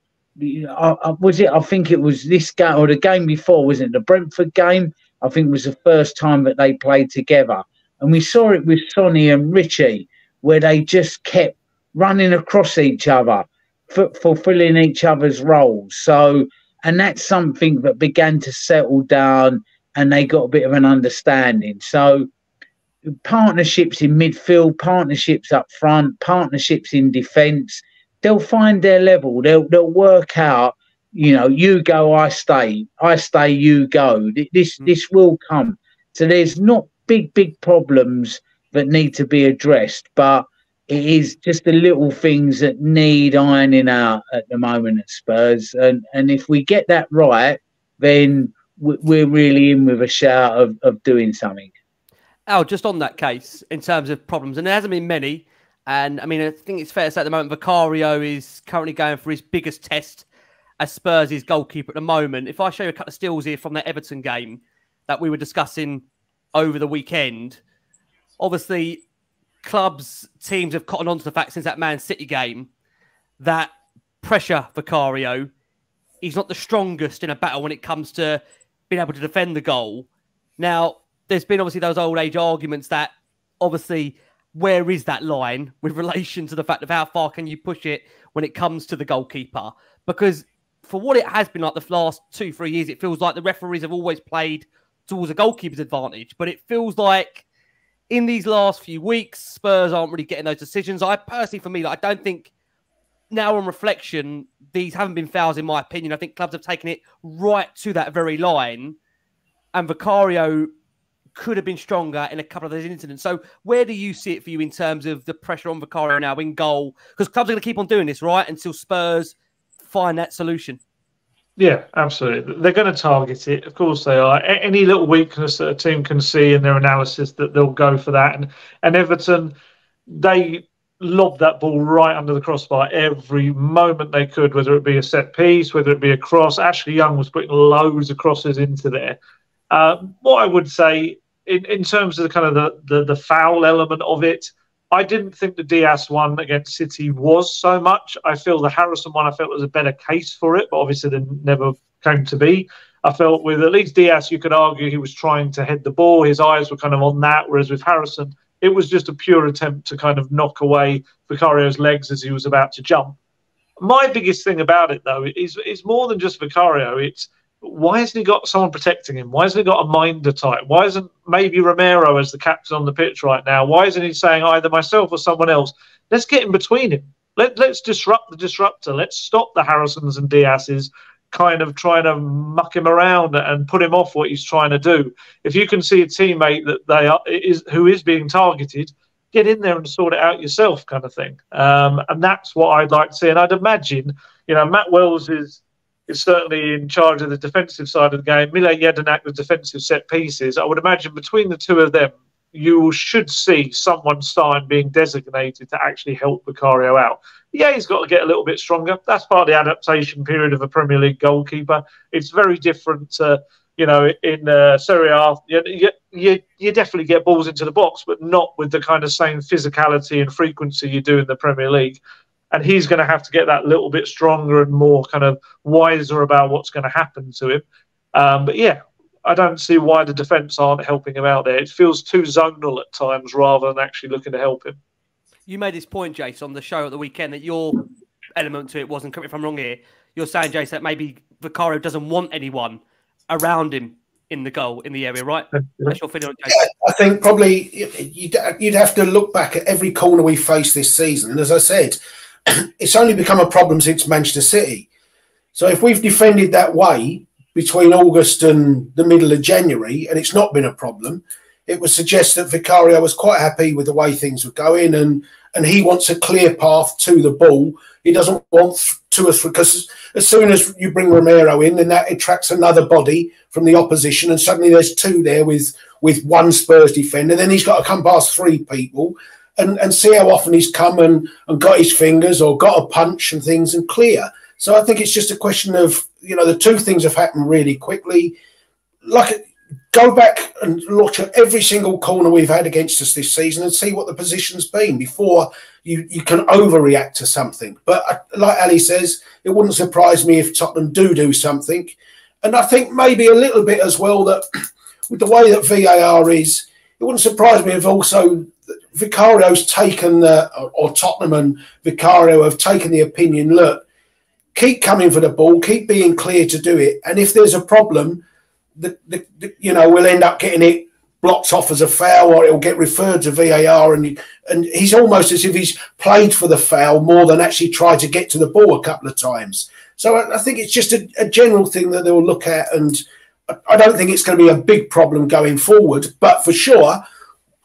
Uh, was it? I think it was this game or the game before, wasn't it? The Brentford game. I think it was the first time that they played together, and we saw it with Sonny and Richie, where they just kept running across each other, f- fulfilling each other's roles. So, and that's something that began to settle down and they got a bit of an understanding. So partnerships in midfield, partnerships up front, partnerships in defence, they'll find their level. They'll they'll work out. You know, you go, I stay, I stay, you go. This mm. this will come. So there's not big big problems that need to be addressed, but it is just the little things that need ironing out at the moment at Spurs. And and if we get that right, then we're really in with a shout of, of doing something. Al, just on that case, in terms of problems, and there hasn't been many. And I mean, I think it's fair to say at the moment, Vicario is currently going for his biggest test as Spurs' goalkeeper at the moment. If I show you a couple of stills here from the Everton game that we were discussing over the weekend, obviously, clubs, teams have cottoned on to the fact since that Man City game that pressure Vicario, he's not the strongest in a battle when it comes to being able to defend the goal. Now, there's been obviously those old age arguments that obviously where is that line with relation to the fact of how far can you push it when it comes to the goalkeeper? Because for what it has been like the last two, three years, it feels like the referees have always played towards a goalkeeper's advantage. But it feels like in these last few weeks, Spurs aren't really getting those decisions. I personally, for me, like, I don't think now on reflection, these haven't been fouls in my opinion. I think clubs have taken it right to that very line, and Vicario could have been stronger in a couple of those incidents. So, where do you see it for you in terms of the pressure on Vicario now in goal? Because clubs are going to keep on doing this, right, until Spurs find that solution. Yeah, absolutely. They're going to target it. Of course, they are. Any little weakness that a team can see in their analysis, that they'll go for that. And and Everton, they lobbed that ball right under the crossbar every moment they could, whether it be a set piece, whether it be a cross. Ashley Young was putting loads of crosses into there. Uh, what I would say in, in terms of the kind of the, the, the foul element of it, I didn't think the Dias one against City was so much. I feel the Harrison one I felt was a better case for it, but obviously they never came to be. I felt with at least Dias, you could argue he was trying to head the ball. His eyes were kind of on that, whereas with Harrison, it was just a pure attempt to kind of knock away Vicario's legs as he was about to jump. My biggest thing about it, though, is is more than just Vicario. It's why hasn't he got someone protecting him? Why hasn't he got a minder type? Why isn't maybe Romero as the captain on the pitch right now? Why isn't he saying either myself or someone else? Let's get in between him. Let, let's disrupt the disruptor. Let's stop the Harrisons and Dias's kind of trying to muck him around and put him off what he's trying to do. If you can see a teammate that they are is who is being targeted, get in there and sort it out yourself, kind of thing. Um, and that's what I'd like to see. And I'd imagine, you know, Matt Wells is is certainly in charge of the defensive side of the game. Mile Jedinak the defensive set pieces. I would imagine between the two of them, you should see someone starting being designated to actually help Vicario out. Yeah, he's got to get a little bit stronger. That's part of the adaptation period of a Premier League goalkeeper. It's very different to, you know, in uh, Serie A. You, you, you definitely get balls into the box, but not with the kind of same physicality and frequency you do in the Premier League. And he's going to have to get that little bit stronger and more kind of wiser about what's going to happen to him. Um, but yeah, I don't see why the defence aren't helping him out there. It feels too zonal at times rather than actually looking to help him. You made this point, Jace, on the show at the weekend that your element to it wasn't, correct me if I'm wrong here, you're saying, Jace, that maybe Vicario doesn't want anyone around him in the goal in the area, right? That's your feeling yeah, I think probably you'd, you'd have to look back at every corner we faced this season. And as I said, it's only become a problem since Manchester City. So if we've defended that way, between August and the middle of January, and it's not been a problem. It would suggest that Vicario was quite happy with the way things were going, and and he wants a clear path to the ball. He doesn't want two or three because as soon as you bring Romero in, then that attracts another body from the opposition, and suddenly there's two there with with one Spurs defender. Then he's got to come past three people. And, and see how often he's come and, and got his fingers or got a punch and things and clear. So I think it's just a question of you know the two things have happened really quickly. Like go back and look at every single corner we've had against us this season and see what the position's been before you you can overreact to something. But uh, like Ali says, it wouldn't surprise me if Tottenham do do something. And I think maybe a little bit as well that with the way that VAR is, it wouldn't surprise me if also Vicario's taken the, or Tottenham and Vicario have taken the opinion, look, keep coming for the ball, keep being clear to do it. And if there's a problem, the, the, the, you know, we'll end up getting it blocked off as a foul or it'll get referred to VAR. And, and he's almost as if he's played for the foul more than actually tried to get to the ball a couple of times. So I, I think it's just a, a, general thing that they'll look at. And I don't think it's going to be a big problem going forward. But for sure,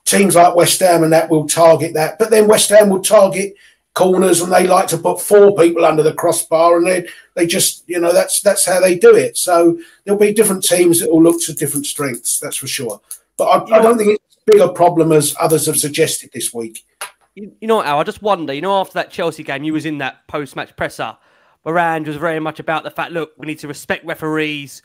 teams like West Ham and that will target that. But then West Ham will target – corners and they like to put four people under the crossbar and they they just you know that's that's how they do it. So there'll be different teams that will look to different strengths that's for sure. But i, I don't think it's as big a problem as others have suggested this week. You, you know Al, i just wonder you know after that chelsea game you was in that post-match presser. Moran was very much about the fact look we need to respect referees.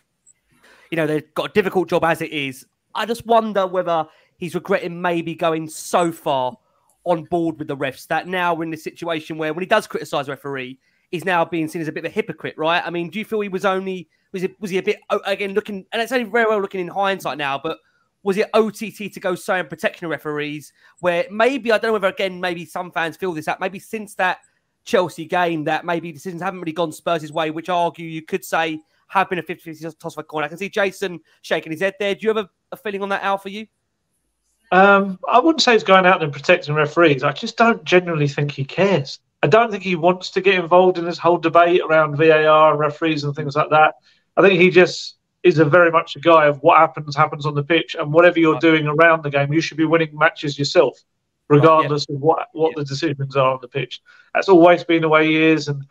You know they've got a difficult job as it is. I just wonder whether he's regretting maybe going so far on board with the refs that now we're in the situation where when he does criticize referee, he's now being seen as a bit of a hypocrite, right? I mean, do you feel he was only was it was he a bit oh, again looking and it's only very well looking in hindsight now, but was it OTT to go so in protection referees where maybe I don't know whether again maybe some fans feel this that maybe since that Chelsea game that maybe decisions haven't really gone Spurs' way, which argue you could say have been a 50-50 toss of a coin. I can see Jason shaking his head there. Do you have a, a feeling on that, Al, for you? Um, I wouldn't say he's going out and protecting referees. I just don't genuinely think he cares. I don't think he wants to get involved in this whole debate around VAR and referees and things like that. I think he just is a very much a guy of what happens happens on the pitch, and whatever you're doing around the game, you should be winning matches yourself, regardless yeah. of what what yeah. the decisions are on the pitch. That's always been the way he is, and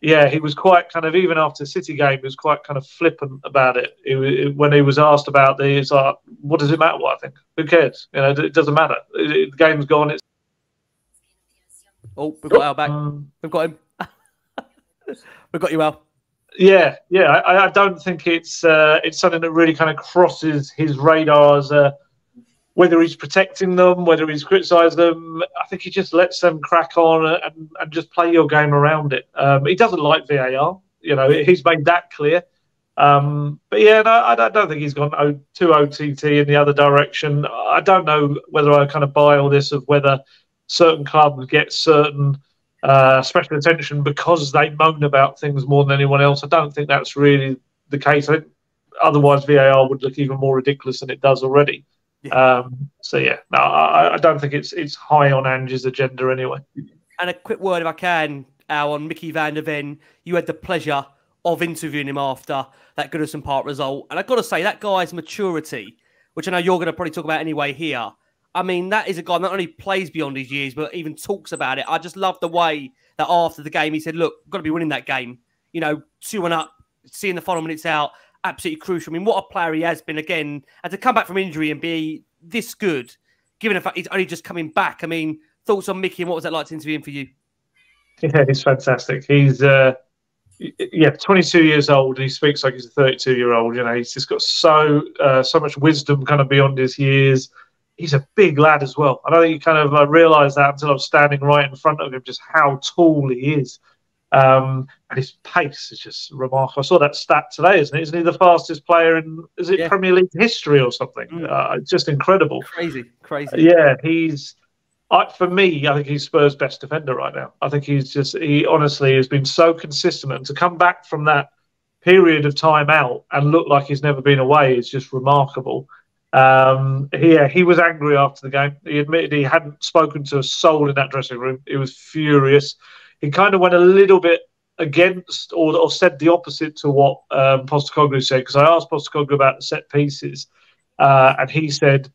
yeah, he was quite kind of even after City game, he was quite kind of flippant about it. it, it when he was asked about the, he's like, "What does it matter? What I think? Who cares? You know, it doesn't matter. It, the game's gone. It's oh, we've got Al back. Um, we've got him. we've got you, Al. Yeah, yeah. I, I don't think it's uh, it's something that really kind of crosses his radar as a whether he's protecting them, whether he's criticised them, I think he just lets them crack on and, and just play your game around it. Um, he doesn't like VAR, you know, he's made that clear. Um, but yeah, no, I, I, don't think he's gone too OTT in the other direction. I don't know whether I kind of buy all this of whether certain clubs get certain uh, special attention because they moan about things more than anyone else. I don't think that's really the case. otherwise, VAR would look even more ridiculous than it does already. Um, so yeah, no, I, I, don't think it's it's high on Ange's agenda anyway. And a quick word, if I can, Al, on Micky van de Ven. You had the pleasure of interviewing him after that Goodison Park result. And I've got to say, that guy's maturity, which I know you're going to probably talk about anyway here. I mean, that is a guy not only plays beyond his years, but even talks about it. I just love the way that after the game, he said, Look, got to be winning that game. You know, 2 1 up, seeing the final minutes out, absolutely crucial. I mean, what a player he has been again. And to come back from injury and be this good, given the fact he's only just coming back. I mean, thoughts on Micky and what was that like to interview him for you? Yeah, he's fantastic. He's, uh, yeah, 22 years old. He speaks like he's a 32 year old. You know, he's just got so uh, so much wisdom, kind of beyond his years. He's a big lad as well. I don't think you kind of uh, realise that until I was standing right in front of him, just how tall he is. Um, and his pace is just remarkable. I saw that stat today, isn't it? Isn't he the fastest player in is it yeah. Premier League history or something? Mm. Uh, just incredible. Crazy, crazy. Yeah, he's I, for me, I think he's Spurs' best defender right now. I think he's just he honestly has been so consistent, and to come back from that period of time out and look like he's never been away is just remarkable. Um, yeah, he was angry after the game. He admitted he hadn't spoken to a soul in that dressing room. He was furious. He kind of went a little bit against or, or said the opposite to what um, Postecoglou said because I asked Postecoglou about the set pieces, uh, and he said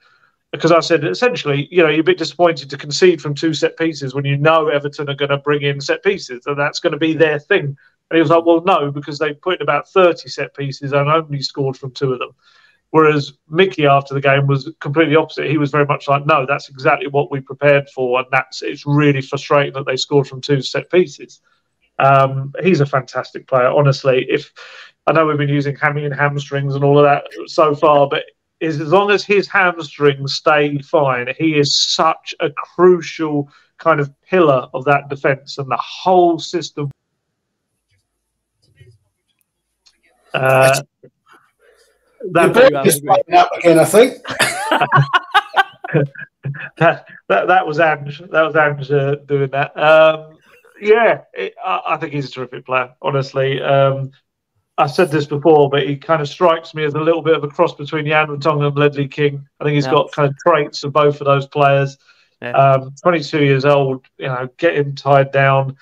because I said essentially, you know, you're a bit disappointed to concede from two set pieces when you know Everton are going to bring in set pieces and that's going to be their thing. And he was like, well, no, because they put in about 30 set pieces and only scored from two of them. Whereas Micky after the game was completely opposite. He was very much like, no, that's exactly what we prepared for, and that's it's really frustrating that they scored from two set pieces. Um, he's a fantastic player, honestly. If I know we've been using hammy and hamstrings and all of that so far, but is as long as his hamstrings stay fine, he is such a crucial kind of pillar of that defence and the whole system. Uh, that is up again, I think. that, that that was Ange. That was Ange uh, doing that. Um, yeah, it, I, I, think he's a terrific player. Honestly, um, I said this before, but he kind of strikes me as a little bit of a cross between Jan Vertonghen and Ledley King. I think he's yeah. got kind of traits of both of those players. Yeah. Um, 22 years old, you know, get him tied down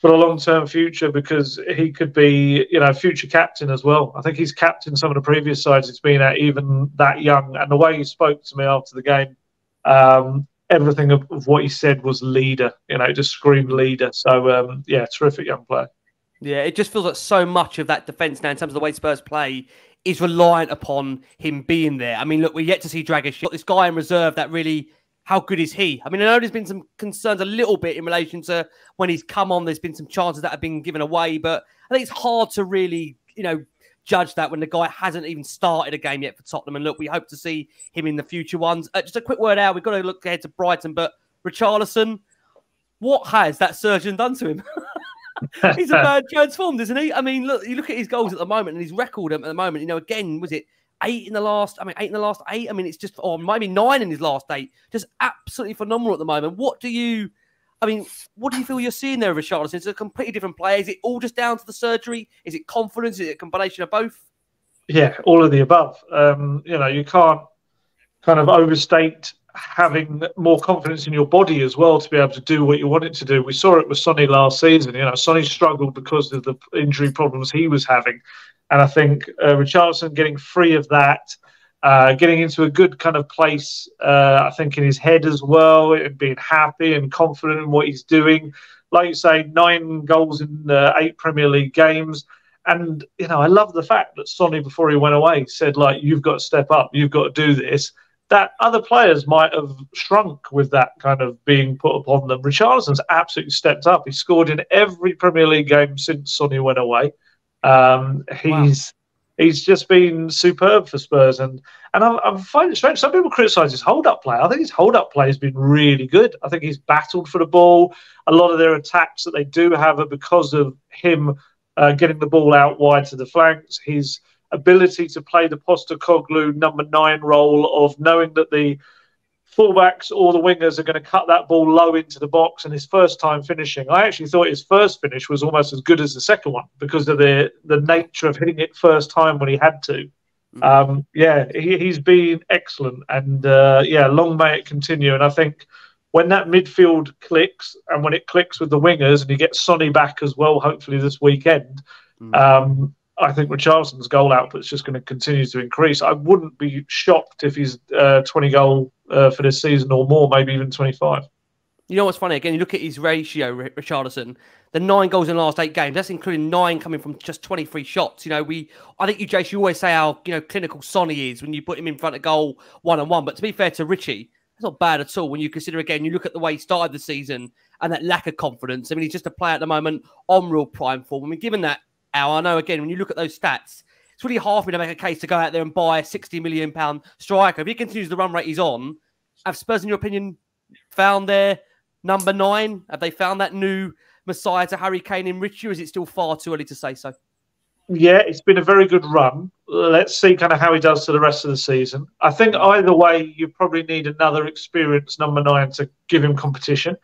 for a long-term future because he could be, you know, future captain as well. I think he's captain some of the previous sides he's been at, even that young. And the way he spoke to me after the game, um, everything of, of, what he said was leader. You know, just screamed leader. So um, yeah, terrific young player. Yeah, it just feels like so much of that defence now, in terms of the way Spurs play, is reliant upon him being there. I mean, look, we're yet to see Dragusin. This guy in reserve that really, how good is he? I mean, I know there's been some concerns a little bit in relation to when he's come on. There's been some chances that have been given away, but I think it's hard to really, you know, judge that when the guy hasn't even started a game yet for Tottenham. And look, we hope to see him in the future ones. Uh, just a quick word out. We've got to look ahead to Brighton, but Richarlison, what has that surgeon done to him? he's a bad transformed, isn't he? I mean, look, you look at his goals at the moment and his record at the moment. You know, again, was it eight in the last? I mean, eight in the last eight. I mean, it's just, or maybe nine in his last eight. Just absolutely phenomenal at the moment. What do you? I mean, what do you feel you're seeing there, with Richarlison? It's a completely different player. Is it all just down to the surgery? Is it confidence? Is it a combination of both? Yeah, all of the above. Um, you know, you can't kind of overstate having more confidence in your body as well to be able to do what you want it to do. We saw it with Sonny last season. You know, Sonny struggled because of the injury problems he was having, and I think uh, Richarlison getting free of that, uh, getting into a good kind of place, uh, I think in his head as well, and being happy and confident in what he's doing. Like you say, nine goals in uh, eight Premier League games. And you know, I love the fact that Sonny, before he went away, said like, "You've got to step up. You've got to do this." That other players might have shrunk with that kind of being put upon them. Richarlison's absolutely stepped up. He scored in every Premier League game since Sonny went away. Um, he's wow. he's just been superb for Spurs, and and I, I find it strange. Some people criticise his hold-up play. I think his hold-up play has been really good. I think he's battled for the ball. A lot of their attacks that they do have are because of him uh, getting the ball out wide to the flanks. He's ability to play the Postecoglou number nine role of knowing that the fullbacks or the wingers are going to cut that ball low into the box and his first time finishing. I actually thought his first finish was almost as good as the second one because of the the nature of hitting it first time when he had to. Mm-hmm. Um, yeah, he, has been excellent and uh, yeah, long may it continue. And I think when that midfield clicks and when it clicks with the wingers and you get Sonny back as well, hopefully this weekend, mm. um, I think Richarlison's goal output is just going to continue to increase. I wouldn't be shocked if he's uh, 20 goal uh, for this season or more, maybe even 25. You know what's funny? Again, you look at his ratio, Richardson. The nine goals in the last eight games. That's including nine coming from just 23 shots. You know, we. I think you, Jace, you always say how you know clinical Sonny is when you put him in front of goal one on one. But to be fair to Richie, it's not bad at all when you consider again. You look at the way he started the season and that lack of confidence. I mean, he's just a player at the moment on real prime form. I mean, given that I know again when you look at those stats, it's really hard for me to make a case to go out there and buy a 60 million pound striker. If he continues the run rate he's on, have Spurs, in your opinion, found their number nine? Have they found that new messiah to Harry Kane in Richie, or is it still far too early to say so? Yeah, it's been a very good run. Let's see kind of how he does to the rest of the season. I think either way, you probably need another experienced number nine to give him competition.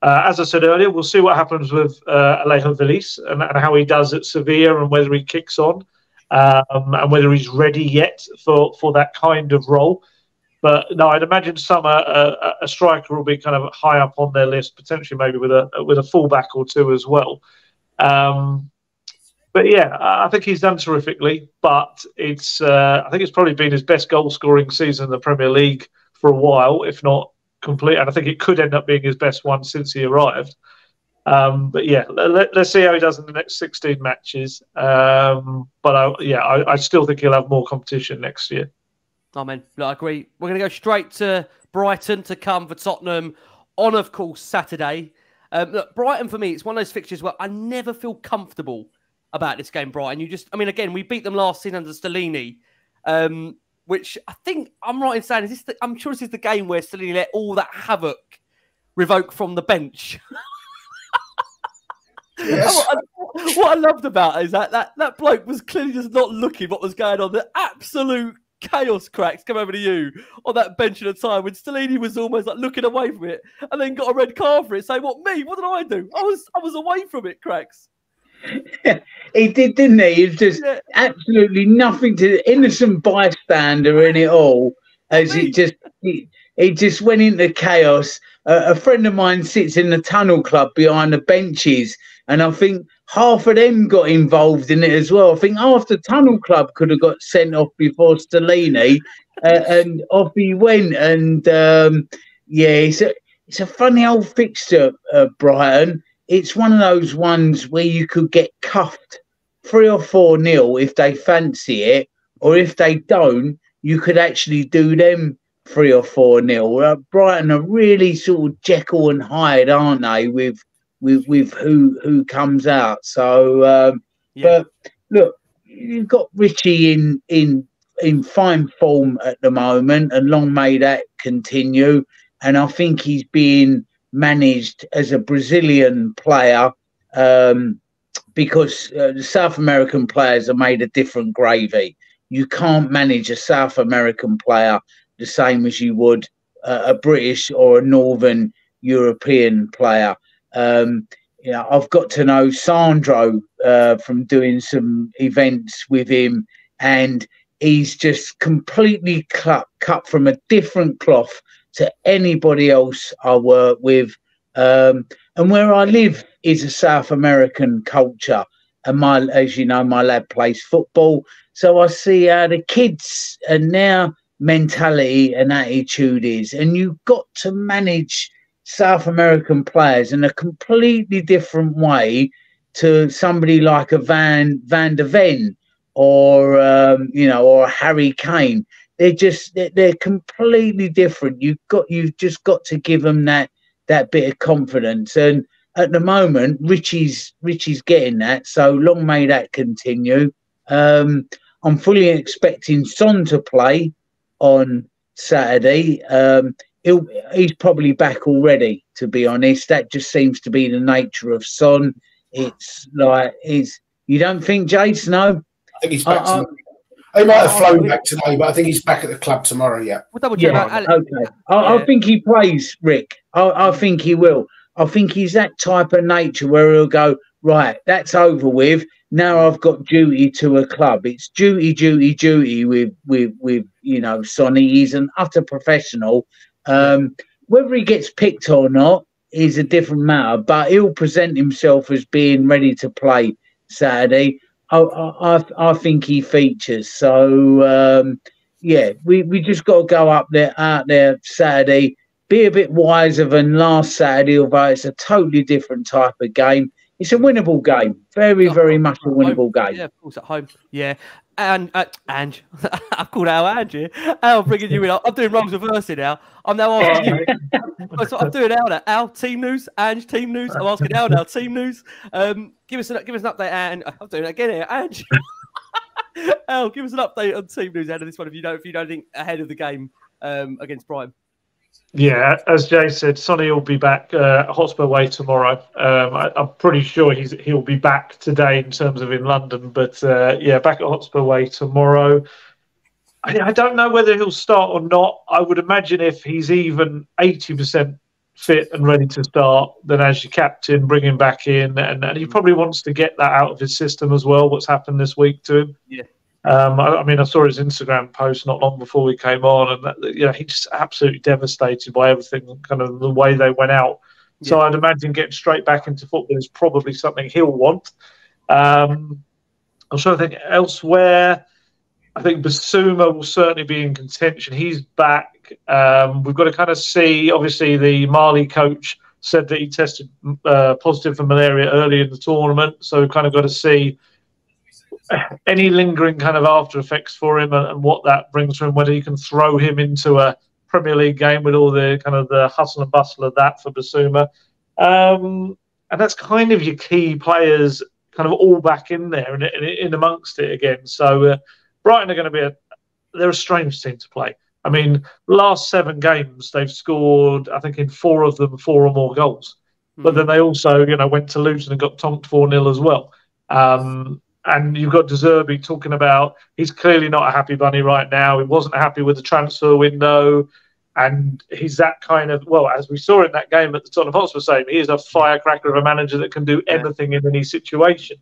Uh, as I said earlier, we'll see what happens with uh, Alejo Veliz and, and, how he does at Sevilla and whether he kicks on um, and whether he's ready yet for, for that kind of role. But no, I'd imagine Summer, uh, a striker will be kind of high up on their list, potentially maybe with a with a fullback or two as well. Um, but yeah, I think he's done terrifically. But it's uh, I think it's probably been his best goal scoring season in the Premier League for a while, if not complete. And I think it could end up being his best one since he arrived. Um, but yeah, let, us see how he does in the next 16 matches. Um, but I, yeah, I, I, still think he'll have more competition next year. I mean, I agree. We're going to go straight to Brighton to come for Tottenham on, of course, Saturday. Um, look, Brighton for me, it's one of those fixtures where I never feel comfortable about this game. Brighton, you just, I mean, again, we beat them last season under Stellini. Um, which I think I'm right in saying is this. The, I'm sure this is the game where Stellini let all that havoc revoke from the bench. Yes. what, I, what, I, loved about it is that, that that bloke was clearly just not looking what was going on. The absolute chaos cracks come over to you on that bench at a time when Stellini was almost like looking away from it and then got a red card for it, saying, What me? What did I do? I was I was away from it, cracks. He did, didn't he? He was just yeah. absolutely nothing to the innocent bystander in it all. As it just he, he just went into chaos. Uh, a friend of mine sits in the tunnel club behind the benches, and I think half of them got involved in it as well. I think half the tunnel club could have got sent off before Stellini, uh, and off he went. And um, yeah, it's a it's a funny old fixture, uh, Brighton it's one of those ones where you could get cuffed three or four nil if they fancy it, or if they don't, you could actually do them three or four nil. Uh, Brighton are really sort of Jekyll and Hyde, aren't they? With with with who who comes out. So, um, yeah. but look, you've got Richie in in in fine form at the moment, and long may that continue. And I think he's being managed as a Brazilian player um, because uh, South American players are made of different gravy. You can't manage a South American player the same as you would uh, a British or a Northern European player. Um, you know, I've got to know Sandro uh, from doing some events with him, and he's just completely cut cut from a different cloth to anybody else I work with. Um, and where I live is a South American culture. And my, as you know, my lad plays football. So I see how the kids and their mentality and attitude is. And you've got to manage South American players in a completely different way to somebody like a Van Van de Ven or um, you know or Harry Kane they're just they're, they're completely different. You've got you've just got to give them that that bit of confidence. And at the moment, Richie's Richie's getting that. So long may that continue. Um, I'm fully expecting Son to play on Saturday. Um, he's probably back already. To be honest, that just seems to be the nature of Son. It's like he's. You don't think, Jason? No. I think he's back. Uh, he might have flown back today, but I think he's back at the club tomorrow. Yeah. We'll double check. Yeah, okay. I, I, think he plays, Rick. I, I think he will. I think he's that type of nature where he'll go, right, that's over with. Now I've got duty to a club. It's duty, duty, duty with with with you know Sonny. He's an utter professional. Um, whether he gets picked or not is a different matter. But he'll present himself as being ready to play Saturday. I I, I think he features. So um, yeah, we, we just got to go up there out there Saturday. Be a bit wiser than last Saturday, although it's a totally different type of game. It's a winnable game, very, very much a winnable game. Yeah, of course, at home. Yeah, and uh, Ange, I've called Al Ange. Al, bringing you in. I'm doing wrongs reversing now. I'm now asking you. That's what I'm doing now. Now, Al, team news. Ange, team news. I'm asking Al now, team news. Um, give us an give us an update, and I'm doing it again here, Ange. Al, give us an update on team news ahead of this one if you don't if you don't think ahead of the game um, against Brighton. Yeah, as Jay said, Sonny will be back uh, Hotspur Way tomorrow. Um, I, am pretty sure he's he'll be back today in terms of in London, but uh, yeah, back at Hotspur Way tomorrow. I, I, don't know whether he'll start or not. I would imagine if he's even eighty percent fit and ready to start, then as your captain, bring him back in, and, and he probably wants to get that out of his system as well. What's happened this week to him? Yeah. Um, I, I, mean, I saw his Instagram post not long before we came on, and that, you know he's just absolutely devastated by everything, kind of the way they went out. Yeah. So I'd imagine getting straight back into football is probably something he'll want. Um, I'm trying to think elsewhere. I think Bissouma will certainly be in contention. He's back. Um, we've got to kind of see. Obviously, the Mali coach said that he tested uh, positive for malaria early in the tournament, so we've kind of got to see any lingering kind of after effects for him and, and, what that brings for him, whether you can throw him into a Premier League game with all the kind of the hustle and bustle of that for Bissouma. Um, and that's kind of your key players kind of all back in there and in, in, amongst it again. So uh, Brighton are going to be a they're a strange team to play. I mean, last seven games they've scored, I think, in four of them, four or more goals. Mm-hmm. But then they also, you know, went to Luton and got tonked four 0 as well. Um, and you've got De Zerbi talking about he's clearly not a happy bunny right now. He wasn't happy with the transfer window. And he's that kind of, well, as we saw in that game at the Tottenham Hotspur Stadium, he is a firecracker of a manager that can do anything in any situation.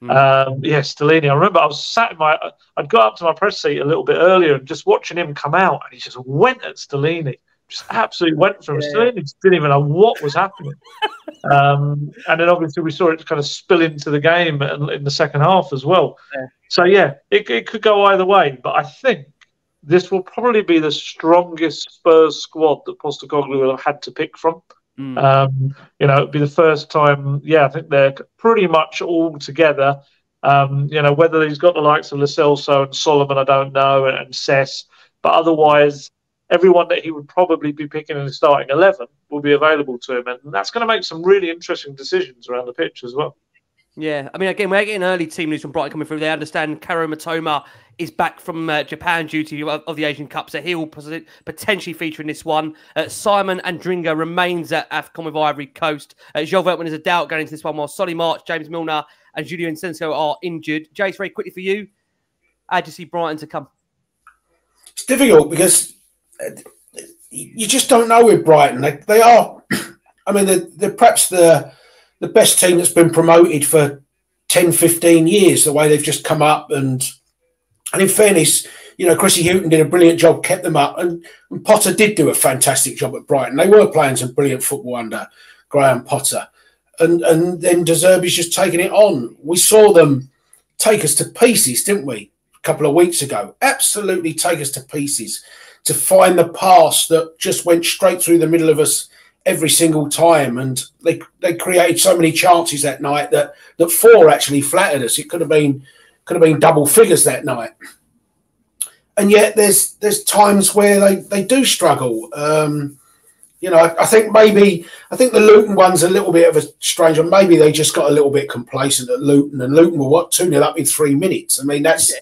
Mm. Um, yeah, Stellini. I remember I was sat in my, I'd got up to my press seat a little bit earlier and just watching him come out, and he just went at Stellini just absolutely went from him. Yeah. Stellini didn't even know what was happening. um, and then obviously we saw it kind of spill into the game in the second half as well. Yeah. So yeah, it, it could go either way. But I think this will probably be the strongest Spurs squad that Postecoglou will have had to pick from. Mm. Um, you know, it'd be the first time. Yeah, I think they're pretty much all together. Um, you know, whether he's got the likes of Lo Celso and Solomon, I don't know, and, and Cess, but otherwise, everyone that he would probably be picking in the starting 11 will be available to him. And that's going to make some really interesting decisions around the pitch as well. Yeah, I mean, again, we're getting early team news from Brighton coming through. They understand Kaoru Mitoma is back from uh, Japan due to of, of, the Asian Cup, so he'll potentially feature in this one. Uh, Simon Adingra remains at AFCON with Ivory Coast. Uh, Joel Veltman is a doubt going into this one, while Solly March, James Milner, and Julio Enciso are injured. Jace, very quickly for you, how do you see Brighton to come? It's difficult because you just don't know with Brighton. They, they are, I mean, they're, they're, perhaps the the best team that's been promoted for 10, 15 years, the way they've just come up. And, and in fairness, you know, Chrissy Hughton did a brilliant job, kept them up. And, and Potter did do a fantastic job at Brighton. They were playing some brilliant football under Graham Potter. And, and then De Zerbi's just taking it on. We saw them take us to pieces, didn't we? A couple of weeks ago. Absolutely take us to pieces to find the pass that just went straight through the middle of us every single time. And they they created so many chances that night that that four actually flattered us. It could have been could have been double figures that night. And yet there's there's times where they, they do struggle. Um, you know, I, I, think maybe I think the Luton one's a little bit of a strange one. Maybe they just got a little bit complacent at Luton, and Luton were what two 0 up in three minutes. I mean, that's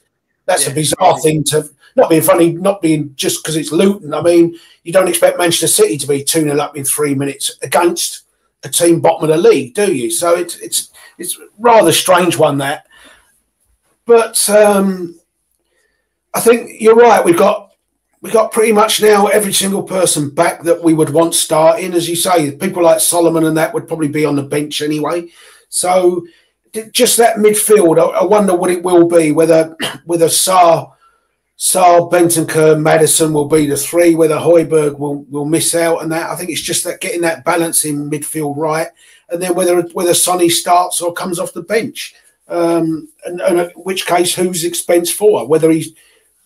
that's yeah. a bizarre thing to not being funny, not being just because it's Luton. I mean, you don't expect Manchester City to be 2 0 up in three minutes against a team bottom of the league, do you? So it's it's it's rather strange one that. But um, I think you're right. We've got we've got pretty much now every single person back that we would want starting. As you say, people like Solomon and that would probably be on the bench anyway. So just that midfield, I, wonder what it will be. Whether whether Sarr Saab, Bentancur, Maddison will be the three, whether Højbjerg will, will miss out and that. I think it's just that getting that balance in midfield right, and then whether whether Sonny starts or comes off the bench, um, and, and in which case whose expense for, whether he's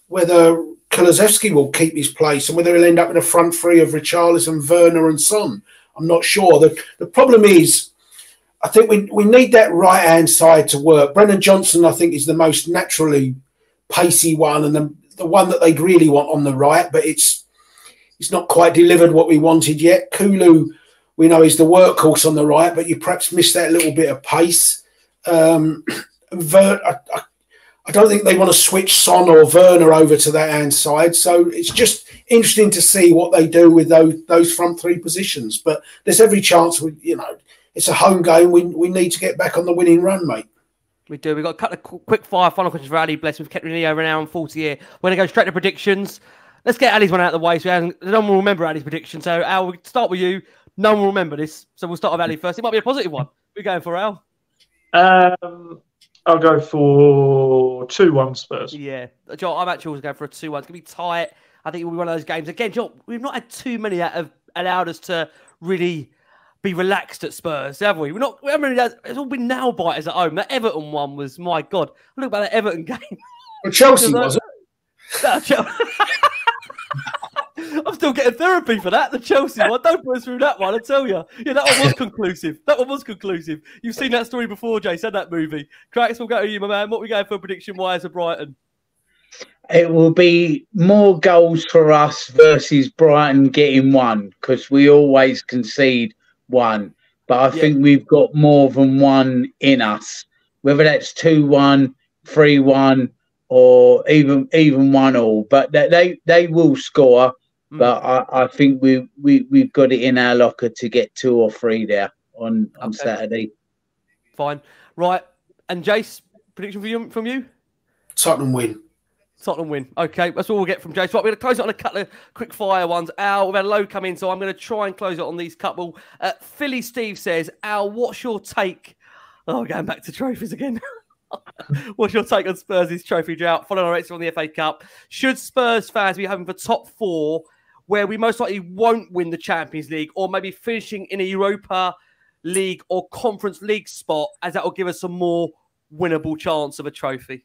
whether Kulusevski will keep his place and whether he'll end up in a front three of Richarlison, Werner, and Son. I'm not sure. The, the problem is, I think we, we need that right hand side to work. Brennan Johnson, I think, is the most naturally pacey one and the, the one that they'd really want on the right, but it's it's not quite delivered what we wanted yet. Kulu, we know, is the workhorse on the right, but you perhaps missed that little bit of pace. Um, Vert, I, I, I don't think they want to switch Son or Werner over to that hand side. So it's just interesting to see what they do with those those front three positions. But there's every chance we, you know, it's a home game. We we need to get back on the winning run, mate. We do. We've got a couple of quick fire final questions for Ali. Bless. We've kept Renee over an hour and 40 here. We're going to go straight to predictions. Let's get Ali's one out of the way so no one will remember Ali's prediction. So, Al, we'll start with you. No one will remember this. So, we'll start with Ali first. It might be a positive one. We're going for Al. Um, I'll go for 2 1 Spurs. Yeah. Joe, I'm actually always going for a 2 1. It's going to be tight. I think it will be one of those games. Again, Joe, we've not had too many that have allowed us to really be relaxed at Spurs, have we? We're not. I mean, it's all been nail biters at home. That Everton one was my god. Look about that Everton game. Well, Chelsea was it? I'm still getting therapy for that. The Chelsea one. Don't put us through that one. I tell you. Yeah, that one was conclusive. That one was conclusive. You've seen that story before, Jay. Said that movie. Cracks, we'll go to you, my man. What we going for prediction wise of Brighton? It will be more goals for us versus Brighton getting one because we always concede one. But I yeah. think we've got more than one in us. Whether that's two one, three one, or even even one all. But they they will score. Mm. But I, I think we, we we've got it in our locker to get two or three there on on okay. Saturday. Fine, right. And Jace, prediction for you from you? Tottenham win. Tottenham win. Okay, that's all we'll get from Jace. Right, we're going to close it on a couple of quick fire ones. Al, we've had a load come in, so I'm going to try and close it on these couple. Uh, Philly Steve says, Al, what's your take? Oh, going back to trophies again. what's your take on Spurs' trophy drought following our exit on the FA Cup? Should Spurs fans be hoping for top four, where we most likely won't win the Champions League, or maybe finishing in a Europa League or Conference League spot, as that will give us a more winnable chance of a trophy?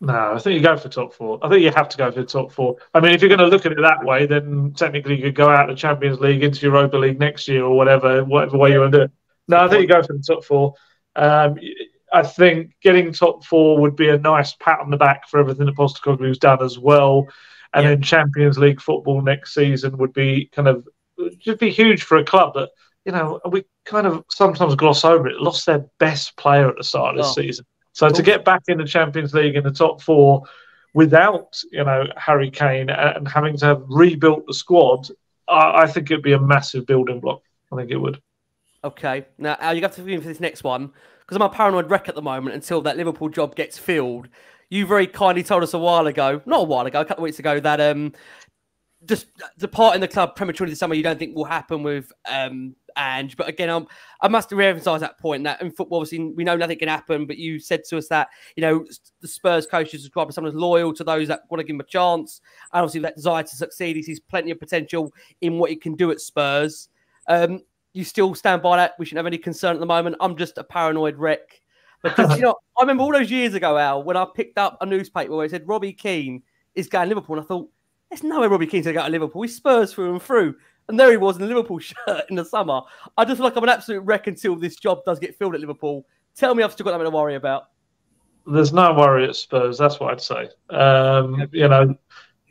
No, I think you go for top four. I think you have to go for the top four. I mean, if you're going to look at it that way, then technically you could go out of the Champions League into Europa League next year or whatever, whatever way you want to do it. No, I think you go for the top four. Um, I think getting top four would be a nice pat on the back for everything that Postecoglou's done as well. And yeah. then Champions League football next season would be kind of just be huge for a club that you know we kind of sometimes gloss over it. Lost their best player at the start of this oh. season. So to get back in the Champions League in the top four without, you know, Harry Kane and having to have rebuilt the squad, I, I think it'd be a massive building block. I think it would. Okay. Now, Al, you have to forgive me for this next one because I'm a paranoid wreck at the moment until that Liverpool job gets filled. You very kindly told us a while ago, not a while ago, a couple of weeks ago, that um, just departing the club prematurely this summer you don't think will happen with um, Ange. But again, um, I must re-emphasise that point that in football, obviously, we know nothing can happen. But you said to us that you know the Spurs coach is described as someone who's loyal to those that want to give him a chance, and obviously that desire to succeed. He sees plenty of potential in what he can do at Spurs. Um, you still stand by that? We shouldn't have any concern at the moment. I'm just a paranoid wreck. Because you know, I remember all those years ago, Al, when I picked up a newspaper where it said Robbie Keane is going to Liverpool, and I thought, there's no way Robbie Keane's going to go to Liverpool. He's Spurs through and through. And there he was in a Liverpool shirt in the summer. I just feel like I'm an absolute wreck until this job does get filled at Liverpool. Tell me I've still got nothing to worry about. There's no worry at Spurs. That's what I'd say. Um, you know,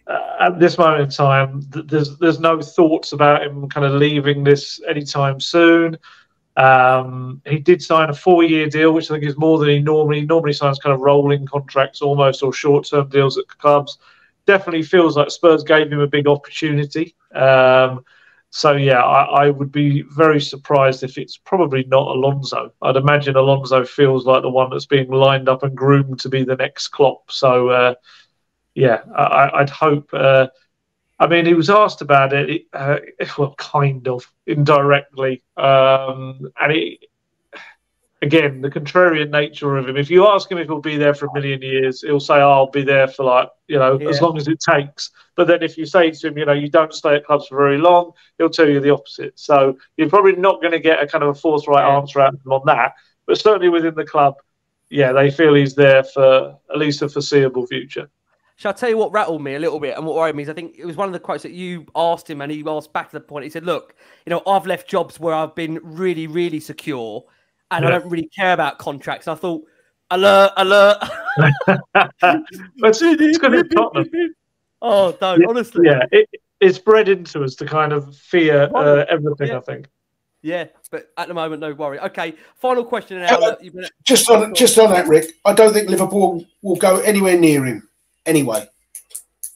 uh, at this moment in time, there's there's no thoughts about him kind of leaving this anytime soon. Um, he did sign a four-year deal, which I think is more than he normally normally signs kind of rolling contracts almost or short-term deals at clubs. Definitely feels like Spurs gave him a big opportunity. Um, so yeah, I, I, would be very surprised if it's probably not Alonso. I'd imagine Alonso feels like the one that's being lined up and groomed to be the next Klopp. So uh, yeah, I, would hope. Uh, I mean, he was asked about it, uh, well, kind of indirectly, um, and it, again, the contrarian nature of him. If you ask him if he'll be there for a million years, he'll say, oh, "I'll be there for like you know yeah. as long as it takes." But then if you say to him, you know, you don't stay at clubs for very long, he'll tell you the opposite. So you're probably not going to get a kind of a forthright yeah. answer out of him on that. But certainly within the club, yeah, they feel he's there for at least a foreseeable future. Shall I tell you what rattled me a little bit and what worried me is I think it was one of the quotes that you asked him and he asked back to the point. He said, Look, you know, I've left jobs where I've been really, really secure and yeah. I don't really care about contracts. I thought, alert, alert. it's, it's going to be Tottenham. Oh, don't, yeah, honestly. Yeah, it, it's bred into us to kind of fear uh, everything, yeah. I think. Yeah, but at the moment, no worry. Okay, final question. Now. Uh, just on just on that, Rick. I don't think Liverpool will go anywhere near him anyway.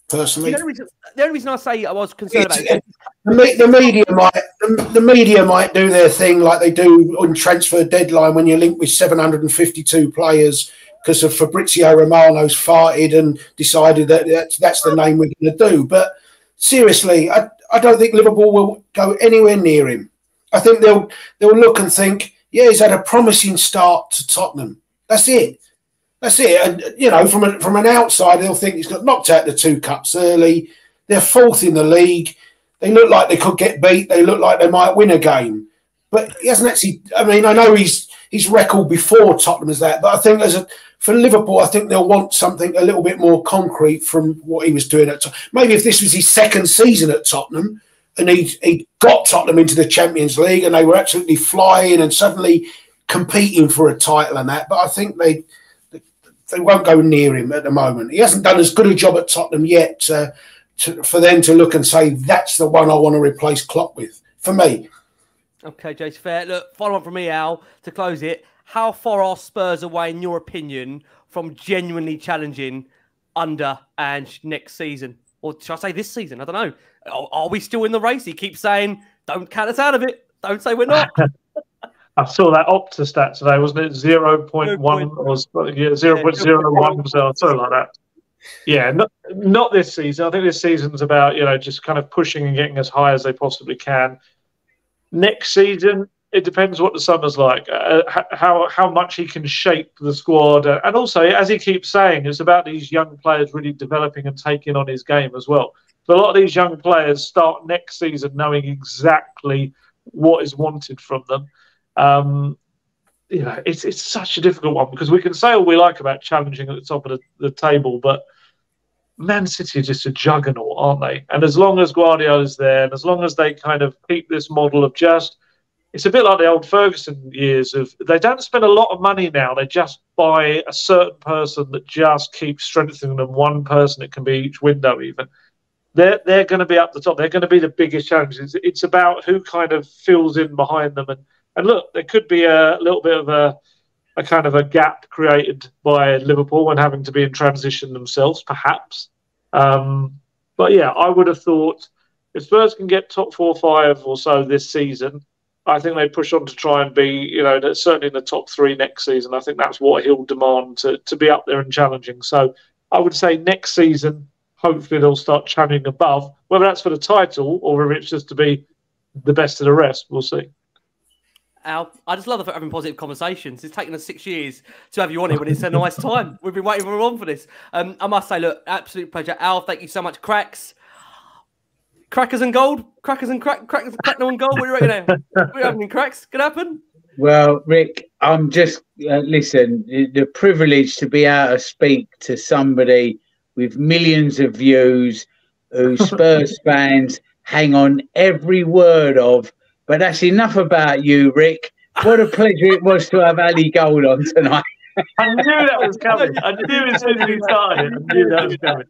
Personally, the only reason, the only reason I say I was concerned it's, about it, the, the media might the, the, media might do their thing like they do on transfer deadline when you're linked with 752 players because of Fabrizio Romano's farted and decided that that's, that's the name we're going to do. But seriously, I, I don't think Liverpool will go anywhere near him. I think they'll they'll look and think, yeah, he's had a promising start to Tottenham. That's it. That's it. And you know, from a, from an outside, they'll think he's got knocked out the two cups early. They're fourth in the league. They look like they could get beat. They look like they might win a game. But he hasn't actually. I mean, I know he's his record before Tottenham is that, but I think as a for Liverpool, I think they'll want something a little bit more concrete from what he was doing at. Maybe if this was his second season at Tottenham, and he he got Tottenham into the Champions League, and they were absolutely flying and suddenly competing for a title and that. But I think they they won't go near him at the moment. He hasn't done as good a job at Tottenham yet uh, to, for them to look and say that's the one I want to replace Klopp with. For me. Okay, Jace, fair. Look, follow on from me, Al, to close it. How far are Spurs away, in your opinion, from genuinely challenging under and next season? Or should I say this season? I don't know. Are, are we still in the race? He keeps saying, don't count us out of it. Don't say we're not. I saw that Opta stat today, wasn't it? 0.1 or yeah, 0.01 so something like that. Yeah, not, not this season. I think this season's about, you know, just kind of pushing and getting as high as they possibly can. Next season, it depends what the summer's like, uh, how how much he can shape the squad, uh, and also as he keeps saying, it's about these young players really developing and taking on his game as well. So a lot of these young players start next season knowing exactly what is wanted from them. Um, you know, it's it's such a difficult one because we can say all we like about challenging at the top of the, the table, but Man City are just a juggernaut, aren't they? And as long as Guardiola's there, and as long as they kind of keep this model of just, it's a bit like the old Ferguson years of they don't spend a lot of money now. They just buy a certain person that just keeps strengthening them. One person it can be each window even. They're they're going to be up the top. They're going to be the biggest challenge. It's, it's about who kind of fills in behind them and and look, there could be a little bit of a, a kind of a gap created by Liverpool when having to be in transition themselves, perhaps. Um, but yeah, I would have thought if Spurs can get top four, five or so this season, I think they push on to try and be, you know, certainly in the top three next season. I think that's what he'll demand to, to be up there and challenging. So I would say next season, hopefully they'll start challenging above. Whether that's for the title or whether it's just to be the best of the rest, we'll see. Al. I just love the fact having positive conversations. It's taken us six years to have you on here when it's a nice time. We've been waiting for on for this. Um, I must say, look, absolute pleasure. Al, thank you so much. Cracks. Crackers and gold? Crackers and crack, crackers, and gold? What are you reckon are having cracks? Could happen? Well, Rick, I'm just, uh, listen, the privilege to be able to speak to somebody with millions of views who Spurs fans hang on every word of but that's enough about you, Rick. What a pleasure it was to have Ali Gold on tonight. I knew that was coming. I knew as soon as he started. I knew that was coming.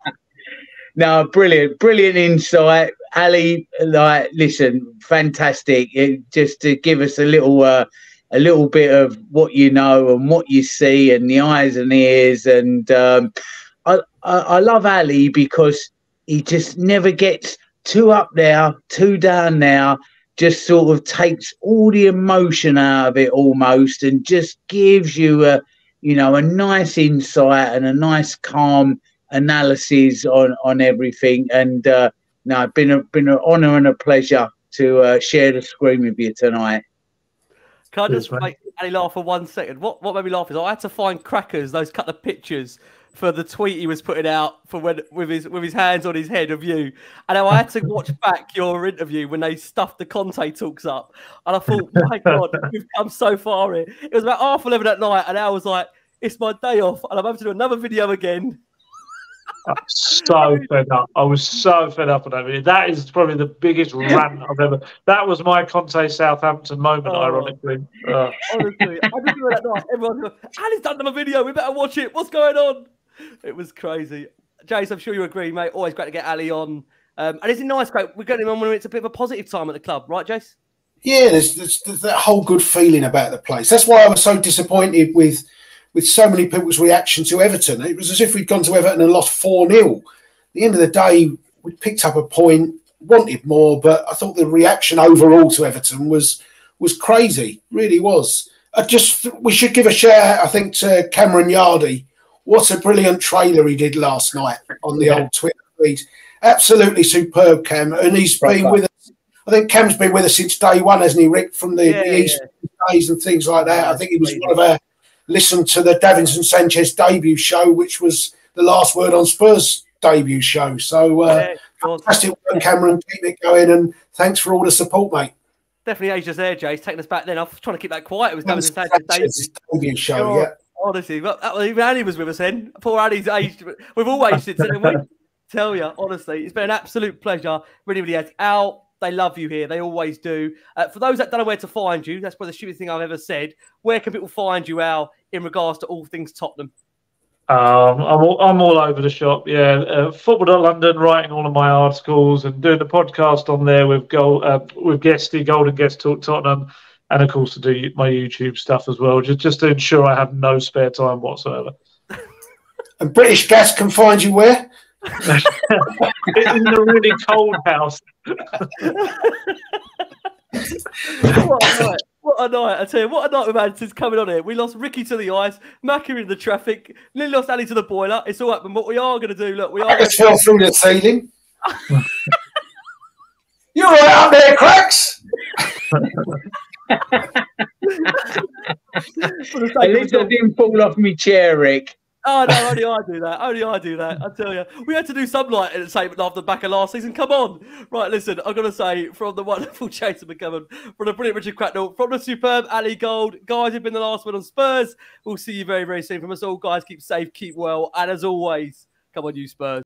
No, brilliant, brilliant insight, Ali. Like, listen, fantastic. It, just to give us a little, uh, a little bit of what you know and what you see, and the eyes and ears. And um, I, I, I love Ali because he just never gets too up there, too down there just sort of takes all the emotion out of it almost and just gives you a you know a nice insight and a nice calm analysis on on everything. And uh no it's been a been an honor and a pleasure to uh, share the screen with you tonight. Can I just make Ali laugh for one second. What what made me laugh is I had to find crackers, those couple of pictures for the tweet he was putting out for when with his with his hands on his head of you. And I had to watch back your interview when they stuffed the Conte talks up. And I thought, my God, we've come so far here. It was about half eleven at night, and I was like, it's my day off, and I'm having to do another video again. I'm so fed up. I was so fed up on that video. That is probably the biggest rant I've ever. That was my Conte Southampton moment, oh, ironically. Uh. Honestly, I was doing that night. Everyone, Ali's done another video. We better watch it. What's going on? It was crazy. Jace, I'm sure you agree, mate. Always great to get Ali on. Um, and it's a nice, great. We're getting on when it's a bit of a positive time at the club, right, Jace? Yeah, there's, there's, there's that whole good feeling about the place. That's why I was so disappointed with with so many people's reaction to Everton. It was as if we'd gone to Everton and lost 4 0. At the end of the day, we picked up a point, wanted more, but I thought the reaction overall to Everton was was crazy, really was. I just we should give a share, I think, to Cameron Yardy. What a brilliant trailer he did last night on the yeah. old Twitter feed. Absolutely superb, Cam, and he's right been with us. I think Cam's been with us since day one, hasn't he, Rick? From the, yeah, the East yeah. days and things like that. I think he was one of our listen to the Davinson Sanchez debut show, which was the last word on Spurs debut show. So uh, fantastic work, Cameron. Keep it going, and thanks for all the support, mate. Definitely aged us there, Jay. He's taking us back then. I was trying to keep that quiet. It was Davinson Sanchez's debut show, yeah. Honestly, but even Annie was with us then. Poor Annie's aged. We've all aged since then. Tell you, honestly, it's been an absolute pleasure. Really, really. Al, they love you here. They always do. Uh, for those that don't know where to find you, that's probably the stupidest thing I've ever said. Where can people find you, Al, in regards to all things Tottenham? Um, I'm all, I'm all over the shop. Yeah, uh, football London, writing all of my articles and doing the podcast on there with uh, with Guesty, Golden Guest Talk Tottenham, and of course to do my YouTube stuff as well, just just to ensure I have no spare time whatsoever. and British Gas can find you where? in the really cold house. what a night! What a night! I tell you, what a night we've had since coming on here. We lost Ricky to the ice, Mackie in the traffic, nearly lost Ali to the boiler. It's all up, but what we are going to do, look, we are. Going fell through the ceiling. You're right out there, cracks. At least I didn't fall off my chair, Rick. Oh no, only I do that. Only I do that. I tell you, we had to do some like entertainment after the back of last season. Come on, right? Listen, I'm gonna say from the wonderful Jason McGovern, from the brilliant Richard Cracknell, from the superb Ali Gold, guys who've been the last one on Spurs. We'll see you very, very soon. From us all, guys, keep safe, keep well, and as always, come on, you Spurs.